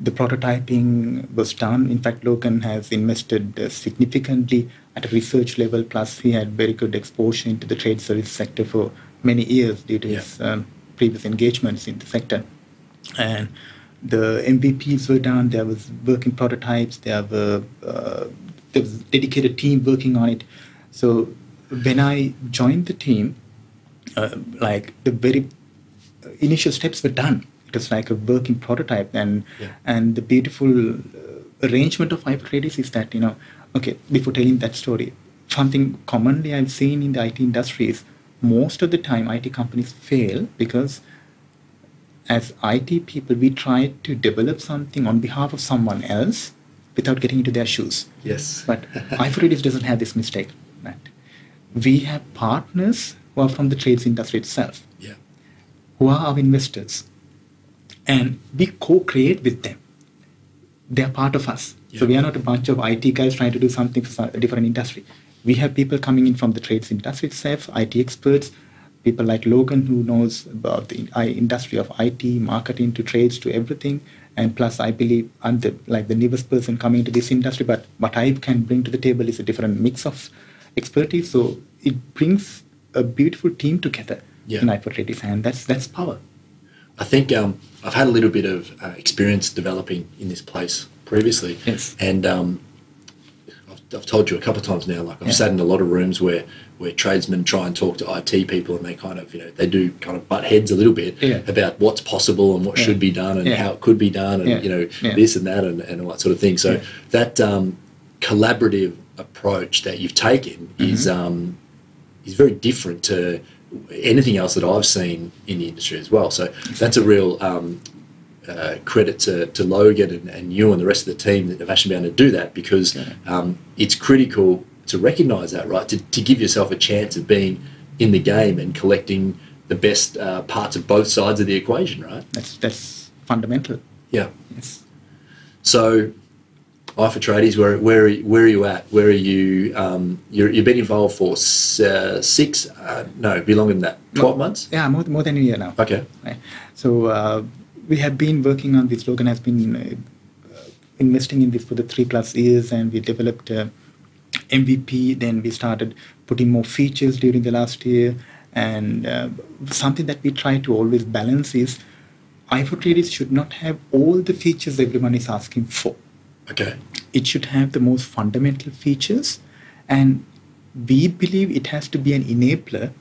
the prototyping was done. In fact, Logan has invested uh, significantly at a research level, plus he had very good exposure into the trade service sector for many years due to
Yeah.
his um, previous engagements in the sector. And the MVPs were done, there was working prototypes, there were uh, there was a dedicated team working on it. So when I joined the team, uh, like the very initial steps were done. It was like a working prototype, and
Yeah.
and the beautiful uh, arrangement of i4Tradies is that you know, okay, before telling that story, something commonly I've seen in the IT industry is most of the time IT companies fail because as IT people we try to develop something on behalf of someone else without getting into their shoes.
Yes.
But i4Tradies doesn't have this mistake. Right? We have partners who are from the trades industry itself,
Yeah.
who are our investors, and we co-create with them. They are part of us. So we are not a bunch of IT guys trying to do something for some- a different industry. We have people coming in from the trades industry itself, IT experts, people like Logan who knows about the industry of IT, marketing to trades to everything. And plus, I believe I'm the like the newest person coming into this industry, but what I can bring to the table is a different mix of expertise. So it brings a beautiful team together
Yeah.
in i4Tradies, and that's that's power.
I think um, I've had a little bit of uh, experience developing in this place previously.
Yes.
And um, I've, I've told you a couple of times now, like I've
Yeah.
sat in a lot of rooms where, where tradesmen try and talk to IT people and they kind of, you know, they do kind of butt heads a little bit
Yeah.
about what's possible and what
Yeah.
should be done and how it could be done and, you know, this and that and, and all that sort of thing. So that um, collaborative approach that you've taken is,
Mm-hmm.
um, is very different to anything else that I've seen in the industry as well. So that's a real um, uh, credit to, to Logan and, and you and the rest of the team that have actually been able to do that because
Yeah.
um, it's critical to recognise that, right? To, to give yourself a chance of being in the game and collecting the best uh, parts of both sides of the equation, right?
That's that's fundamental.
Yeah.
Yes.
So, i4Tradies, where where where are you at? Where are you? Um, you're, you've been involved for s- uh, six, uh, no, be longer than that. Twelve months.
Yeah, more, more than a year now.
Okay.
Right. So uh, we have been working on this. Logan has been uh, investing in this for the three plus years, and we developed uh, MVP. Then we started putting more features during the last year, and uh, something that we try to always balance is i4Tradies should not have all the features everyone is asking for
Okay.
it should have the most fundamental features and we believe it has to be an enabler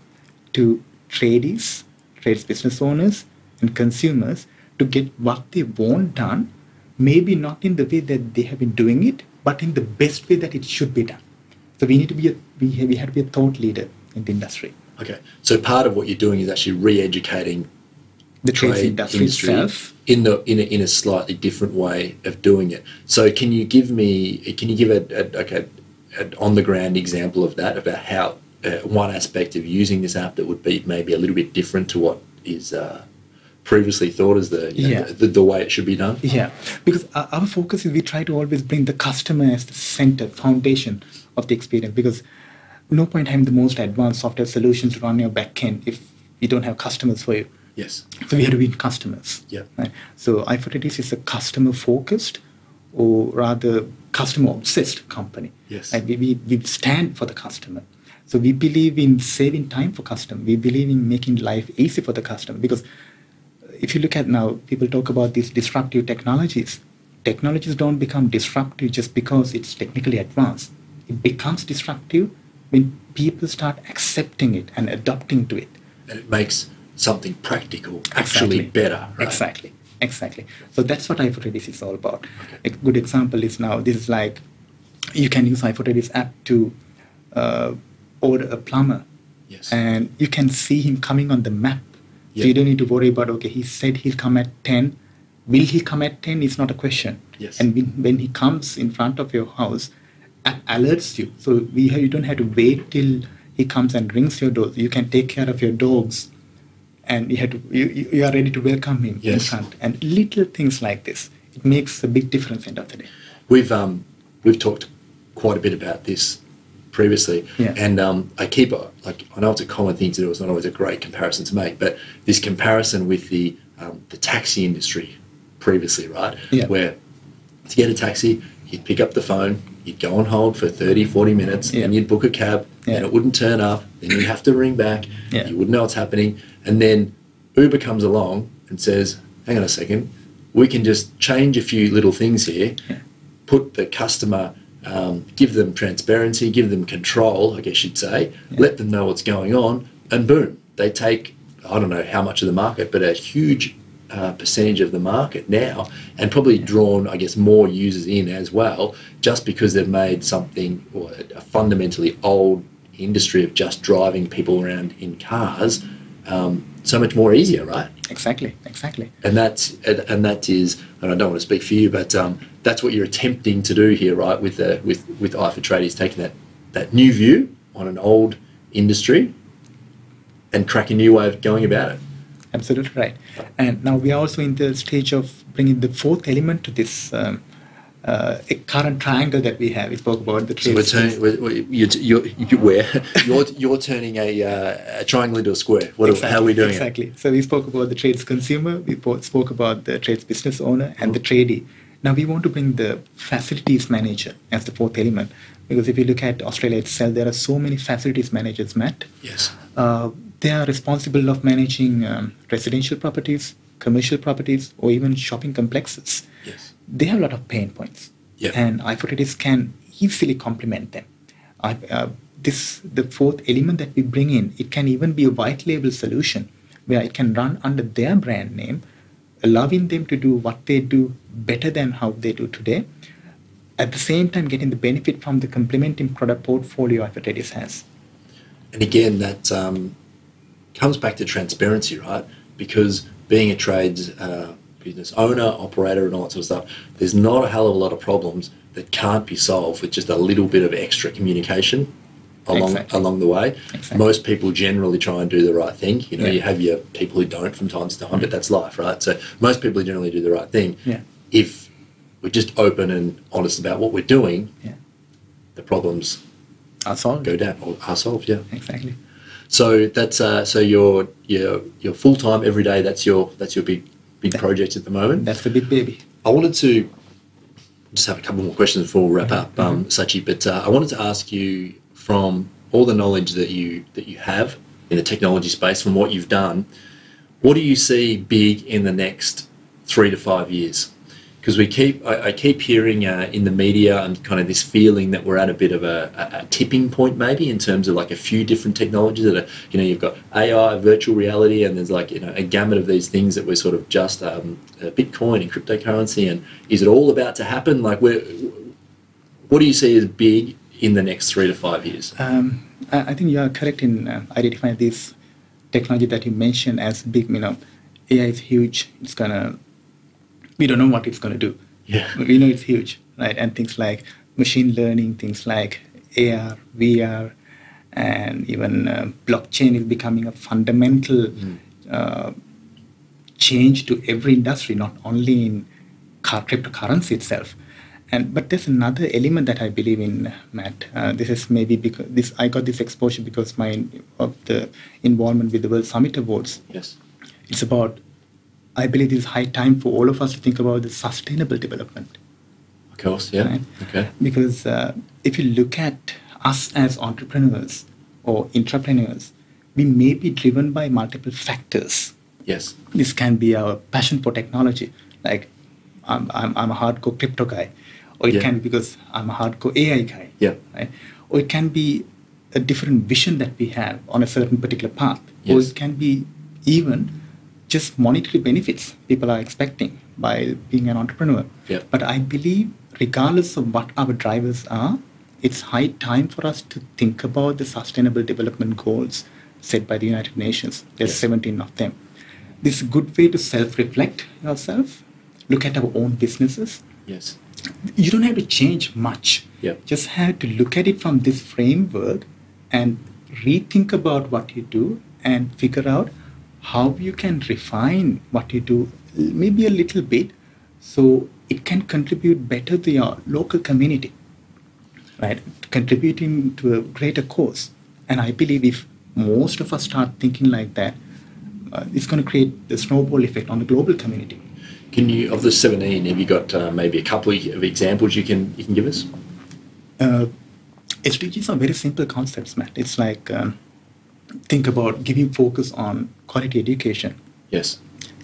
to tradies trades business owners and consumers to get what they want done maybe not in the way that they have been doing it but in the best way that it should be done so we need to be a we have, we have to be a thought leader in the industry
Okay. So part of what you're doing is actually re-educating
the
trade
industry, itself
in the in a, in a slightly different way of doing it. So can you give me can you give a, a like a, an on the ground example of that about how uh, one aspect of using this app that would be maybe a little bit different to what is uh, previously thought as the, you know,
Yeah.
the the way it should be done.
Yeah, because our focus is we try to always bring the customer as the center, foundation of the experience. Because no point having the most advanced software solutions run your backend if you don't have customers for you.
Yes.
So we have to win customers.
Yeah.
Right? So i4Tradies is a customer focused or rather customer obsessed company.
Yes.
And we, we, we stand for the customer. So we believe in saving time for customer. We believe in making life easy for the customer because if you look at now, people talk about these disruptive technologies. Technologies don't become disruptive just because it's technically advanced. It becomes disruptive when people start accepting it and adopting to it.
And it makes something practical actually
Exactly.
better. Right?
Exactly. Exactly. So that's what i4Tradies is all about. A good example is now this is like you can use i4Tradies app to uh, order a plumber,
Yes.
and you can see him coming on the map.
Yeah.
So you don't need to worry about okay, he said he'll come at ten. Will he come at ten? Is not a question.
Yes.
And when, when he comes in front of your house, alerts you. So we have, you don't have to wait till he comes and rings your door. You can take care of your dogs and you have to you, you you are ready to welcome him in front and little things like this it makes a big difference end of the day
We've um, we've talked quite a bit about this previously,
Yeah.
and um, I keep like I know it's a common thing to do. It's not always a great comparison to make, but this comparison with the um, the taxi industry previously, right?
Yeah.
Where to get a taxi, you'd pick up the phone, you'd go on hold for 30, 40 minutes,
Yeah.
and you'd book a cab,
Yeah.
and it wouldn't turn up. Then you'd have to ring back.
Yeah.
You wouldn't know what's happening, and then Uber comes along and says, "Hang on a second, we can just change a few little things here." Put the customer, um, give them transparency, give them control, I guess you'd say, let them know what's going on, and boom, they take, I don't know how much of the market, but a huge uh, percentage of the market now, and probably drawn, I guess, more users in as well, just because they've made something, or a fundamentally old industry of just driving people around in cars um, so much more easier, right?
exactly exactly.
And that's and, and that is and I don't want to speak for you but um, that's what you're attempting to do here right with the with with i4Tradies taking that that new view on an old industry and crack a new way of going about it.
Absolutely right. And now we are also in the stage of bringing the fourth element to this um, uh, a current triangle that we have. We spoke about the
so we're turning you're, you're, you where? You're you're turning a, uh, a triangle into a square. What are, how are we doing it?
Exactly. So we spoke about the trades consumer we spoke about the trades business owner and the tradie now we want to bring the facilities manager as the fourth element because if you look at australia itself there are so many facilities managers matt
yes
uh, they are responsible of managing um, residential properties, commercial properties, or even shopping complexes.
yes
They have a lot of pain points,
Yeah.
and i4Tradies can easily complement them. I, uh, this the fourth element that we bring in. It can even be a white label solution where it can run under their brand name, allowing them to do what they do better than how they do today. At the same time, getting the benefit from the complementing product portfolio i4Tradies has.
And again, that um, comes back to transparency, right? Because being a trades uh, business owner, operator, and all that sort of stuff, there's not a hell of a lot of problems that can't be solved with just a little bit of extra communication along
Exactly.
along the way.
Exactly.
Most people generally try and do the right thing. You know,
Yeah.
you have your people who don't from time to time, but that's life, right? So most people generally do the right thing.
Yeah.
If we're just open and honest about what we're doing,
Yeah.
the problems
That's all.
go down or are solved. Yeah.
Exactly.
So that's uh, so you're you're you're full time every day. That's your that's your big big project at the moment.
That's the big baby.
I wanted to just have a couple more questions before we wrap up, um, Sachi. But uh, I wanted to ask you from all the knowledge that you that you have in the technology space, from what you've done, what do you see big in the next three to five years? Because we keep, I, I keep hearing uh, in the media and kind of this feeling that we're at a bit of a, a, a tipping point, maybe in terms of like a few different technologies that are, you know, you've got AI, virtual reality, and there's like you know a gamut of these things that we're sort of just um, uh, Bitcoin and cryptocurrency, and is it all about to happen? Like, where, what do you see as big in the next three to five years?
Um, I, think you are correct in uh, identifying this technology that you mentioned as big. You know, AI is huge. It's gonna. We don't know what it's gonna do.
Yeah.
We know it's huge, right? And things like machine learning, things like AR, VR, and even uh, blockchain is becoming a fundamental uh, change to every industry, not only in car- cryptocurrency itself. And but there's another element that I believe in, Matt. Uh, this is maybe because this I got this exposure because my of the involvement with the World Summit Awards.
Yes.
It's about, I believe, it's high time for all of us to think about the sustainable development.
Of course, yeah.
Right.
Okay.
Because uh, if you look at us as entrepreneurs or intrapreneurs, we may be driven by multiple factors.
Yes.
This can be our passion for technology, like I'm, I'm, I'm a hardcore crypto guy, or it
Yeah.
can be because I'm a hardcore AI guy,
Yeah.
right? Or it can be a different vision that we have on a certain particular path,
Yes.
or it can be even just monetary benefits people are expecting by being an entrepreneur.
Yeah.
But I believe, regardless of what our drivers are, it's high time for us to think about the sustainable development goals set by the United Nations. There's
Yes.
17 of them. This is a good way to self-reflect yourself, look at our own businesses.
Yes.
You don't have to change much.
Yeah.
Just have to look at it from this framework and rethink about what you do and figure out how you can refine what you do maybe a little bit so it can contribute better to your local community right contributing to a greater cause and i believe if most of us start thinking like that uh, it's going to create the snowball effect on the global community
Can you, of the 17, have you got uh, maybe a couple of examples you can you can give us?
uh, SDGs are very simple concepts, Matt. It's like um, think about giving focus on quality education,
Yes.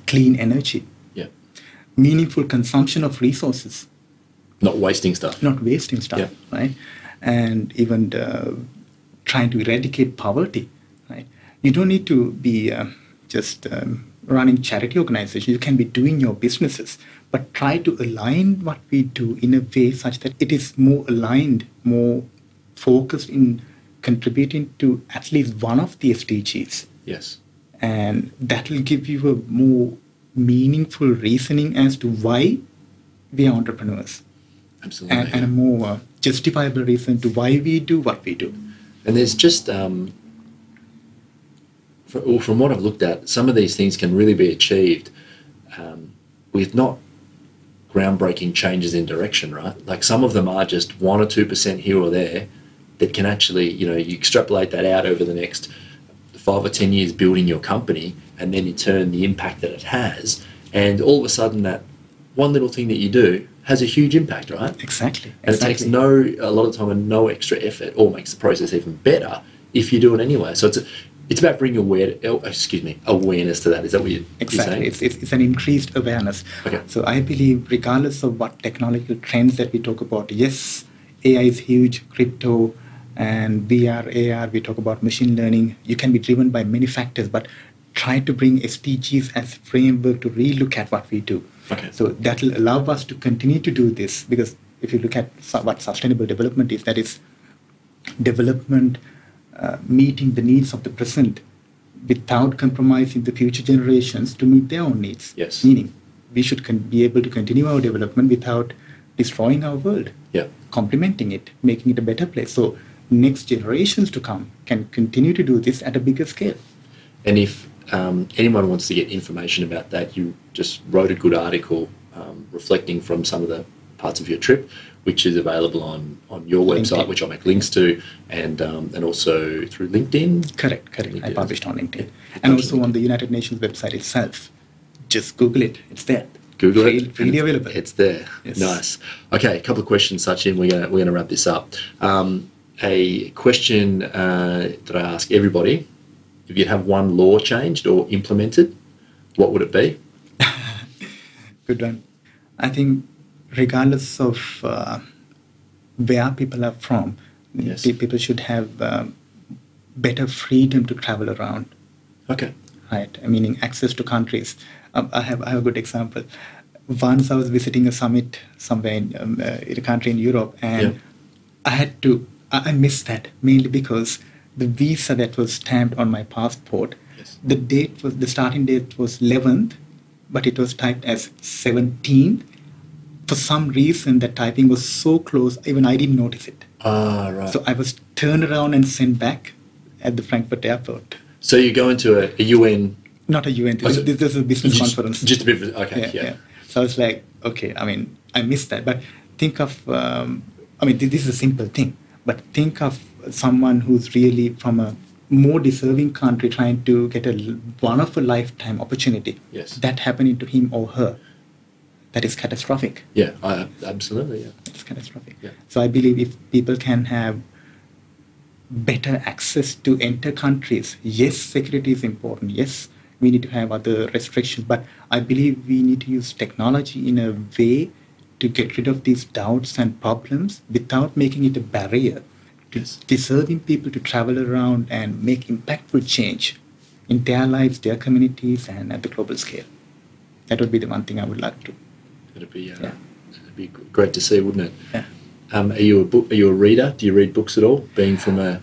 clean energy,
Yeah.
meaningful consumption of resources,
Not wasting stuff.
not wasting stuff,
Yeah.
right? And even uh, trying to eradicate poverty, right? You don't need to be uh, just um, running charity organizations. You can be doing your businesses, but try to align what we do in a way such that it is more aligned, more focused in contributing to at least one of the SDGs
Yes.
and that will give you a more meaningful reasoning as to why we are entrepreneurs
Absolutely.
and, and a more uh, justifiable reason to why we do what we do
And there's just, um, fr- well, from what I've looked at, some of these things can really be achieved um, with not groundbreaking changes in direction, right? Like some of them are just one or two percent here or there that can actually, you know, you extrapolate that out over the next five or ten years building your company, and then in turn the impact that it has, and all of a sudden that one little thing that you do has a huge impact, right?
exactly
And
exactly.
it takes no a lot of time and no extra effort, or makes the process even better if you do it anyway. So it's a, it's about bringing aware, oh, excuse me, awareness to that. Is that what you're, you're
Exactly.
saying?
It's, it's, it's an increased awareness.
Okay.
So I believe, regardless of what technological trends that we talk about, yes, AI is huge, crypto and VR, AR, we talk about machine learning. You can be driven by many factors, but try to bring SDGs as a framework to relook at what we do.
Okay.
So that will allow us to continue to do this because if you look at what sustainable development is, that is development uh, meeting the needs of the present without compromising the future generations to meet their own needs.
Yes.
Meaning, we should con- be able to continue our development without destroying our world,
Yeah.
complementing it, making it a better place. So, next generations to come can continue to do this at a bigger scale.
And if um, anyone wants to get information about that, you just wrote a good article um, reflecting from some of the parts of your trip, which is available on, on your website,
LinkedIn.
which I'll make links to, and um, and also through LinkedIn.
Correct, correct. I published on LinkedIn.
Yeah.
And also
on
on the United Nations website itself. Just Google it, it's there.
Google
Free-
it.
Freely available.
It's there.
Yes.
Nice. Okay, a couple of questions, Sachi. We're gonna we're gonna wrap this up. Um, a question uh, that I ask everybody: If you'd have one law changed or implemented, what would it be?
Good one. I think, regardless of uh, where people are from,
Yes.
pe- people should have um, better freedom to travel around.
Okay.
Right, meaning access to countries. Um, I have I have a good example. Once I was visiting a summit somewhere in, um, uh, in a country in Europe, and
Yeah.
I had to I, I missed that mainly because the visa that was stamped on my passport,
Yes.
the date was the starting date was 11th, but it was typed as 17th. For some reason, that typing was so close, even I didn't notice it.
Ah, right.
So I was turned around and sent back at the Frankfurt airport.
So you go into a, a UN.
Not a UN.
Oh,
This,
so-
this, this is a business
just,
conference.
Just a bit. Of, okay.
yeah,
Yeah.
yeah. So I was like, okay. I mean, I missed that. But think of. Um, I mean, this, this is a simple thing. But think of someone who's really from a more deserving country trying to get a one of a lifetime opportunity.
Yes.
That happening to him or her. That is catastrophic.
Yeah, I, absolutely. Yeah.
It's catastrophic.
Yeah.
So I believe if people can have better access to enter countries, yes, security is important. Yes, we need to have other restrictions, but I believe we need to use technology in a way to get rid of these doubts and problems without making it a barrier to
Yes.
deserving people to travel around and make impactful change in their lives, their communities, and at the global scale. That would be the one thing I would like to.
It'd be uh,
Yeah.
it'd be great to see, wouldn't it?
Yeah.
Um, are you a book? Are you a reader? Do you read books at all? Being from a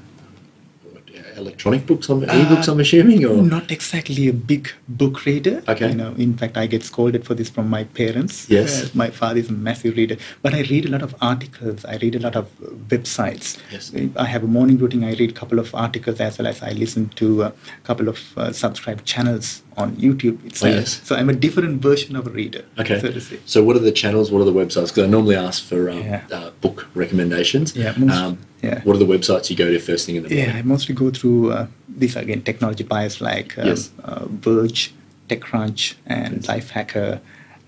electronic books, I'm, e-books, I'm assuming, or
Not exactly a big book reader.
Okay.
You know, in fact, I get scolded for this from my parents.
Yes.
Uh, my father is a massive reader, but I read a lot of articles. I read a lot of uh, websites.
Yes.
I have a morning routine. I read a couple of articles as well as I listen to a couple of uh, subscribed channels on YouTube itself.
Oh, yes.
So I'm a different version of a reader.
okay.
So.
So, what are the channels? What are the websites? Because I normally ask for um,
Yeah.
uh, book recommendations.
Yeah, most-
um,
yeah.
What are the websites you go to first thing in the morning?
Yeah, I mostly go through uh, these again technology bias like um,
Yes.
uh, Verge, TechCrunch, and Lifehacker,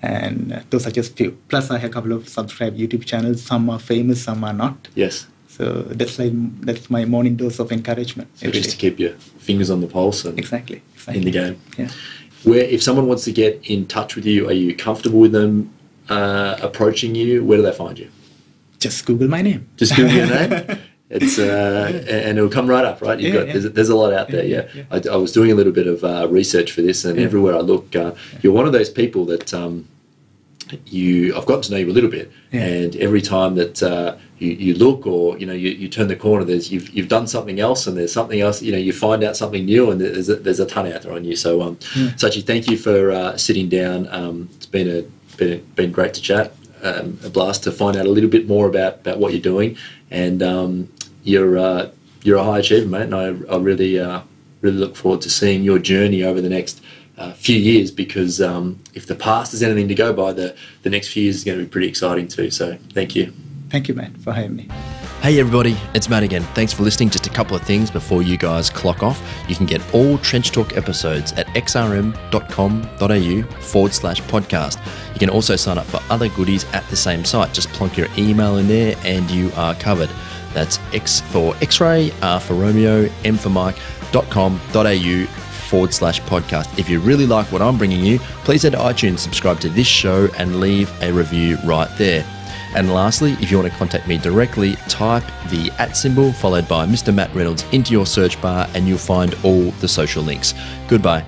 and uh, those are just few. Plus, I have a couple of subscribed YouTube channels. Some are famous, some are not.
Yes.
So that's like that's my morning dose of encouragement.
So just to keep your fingers on the pulse and
exactly, exactly
in the game.
Yeah.
Where if someone wants to get in touch with you, are you comfortable with them uh, approaching you? Where do they find you?
Just Google my name.
Just Google your name. It's uh, and it'll come right up, right? You've
Yeah,
got
yeah.
There's, there's a lot out there. Yeah,
Yeah,
I, I was doing a little bit of uh, research for this, and
Yeah.
everywhere I look, uh, you're one of those people that um, you. I've gotten to know you a little bit,
Yeah.
and every time that uh, you, you look or you know you, you turn the corner, there's you've you've done something else, and there's something else. You know, you find out something new, and there's a, there's a ton out there on you. So, um,
Yeah.
Sachi, thank you for uh, sitting down. Um, it's been a been a, been great to chat. Um, a blast to find out a little bit more about, about what you're doing, and um, you're uh, you're a high achiever, mate. And I, I really uh, really look forward to seeing your journey over the next uh, few years. Because um, if the past is anything to go by, the the next few years is going to be pretty exciting too. So thank you.
Thank you, Matt, for having me.
Hey everybody, it's Matt again. Thanks for listening. Just a couple of things before you guys clock off. You can get all Trench Talk episodes at xrm.com.au forward slash podcast. You can also sign up for other goodies at the same site. Just plonk your email in there and you are covered. That's X for X-ray, R for Romeo, M for Mike.com.au forward slash podcast. If you really like what I'm bringing you, please head to iTunes, subscribe to this show, and leave a review right there. And lastly, if you want to contact me directly, type the at symbol followed by Mr. Matt Reynolds into your search bar and you'll find all the social links. Goodbye.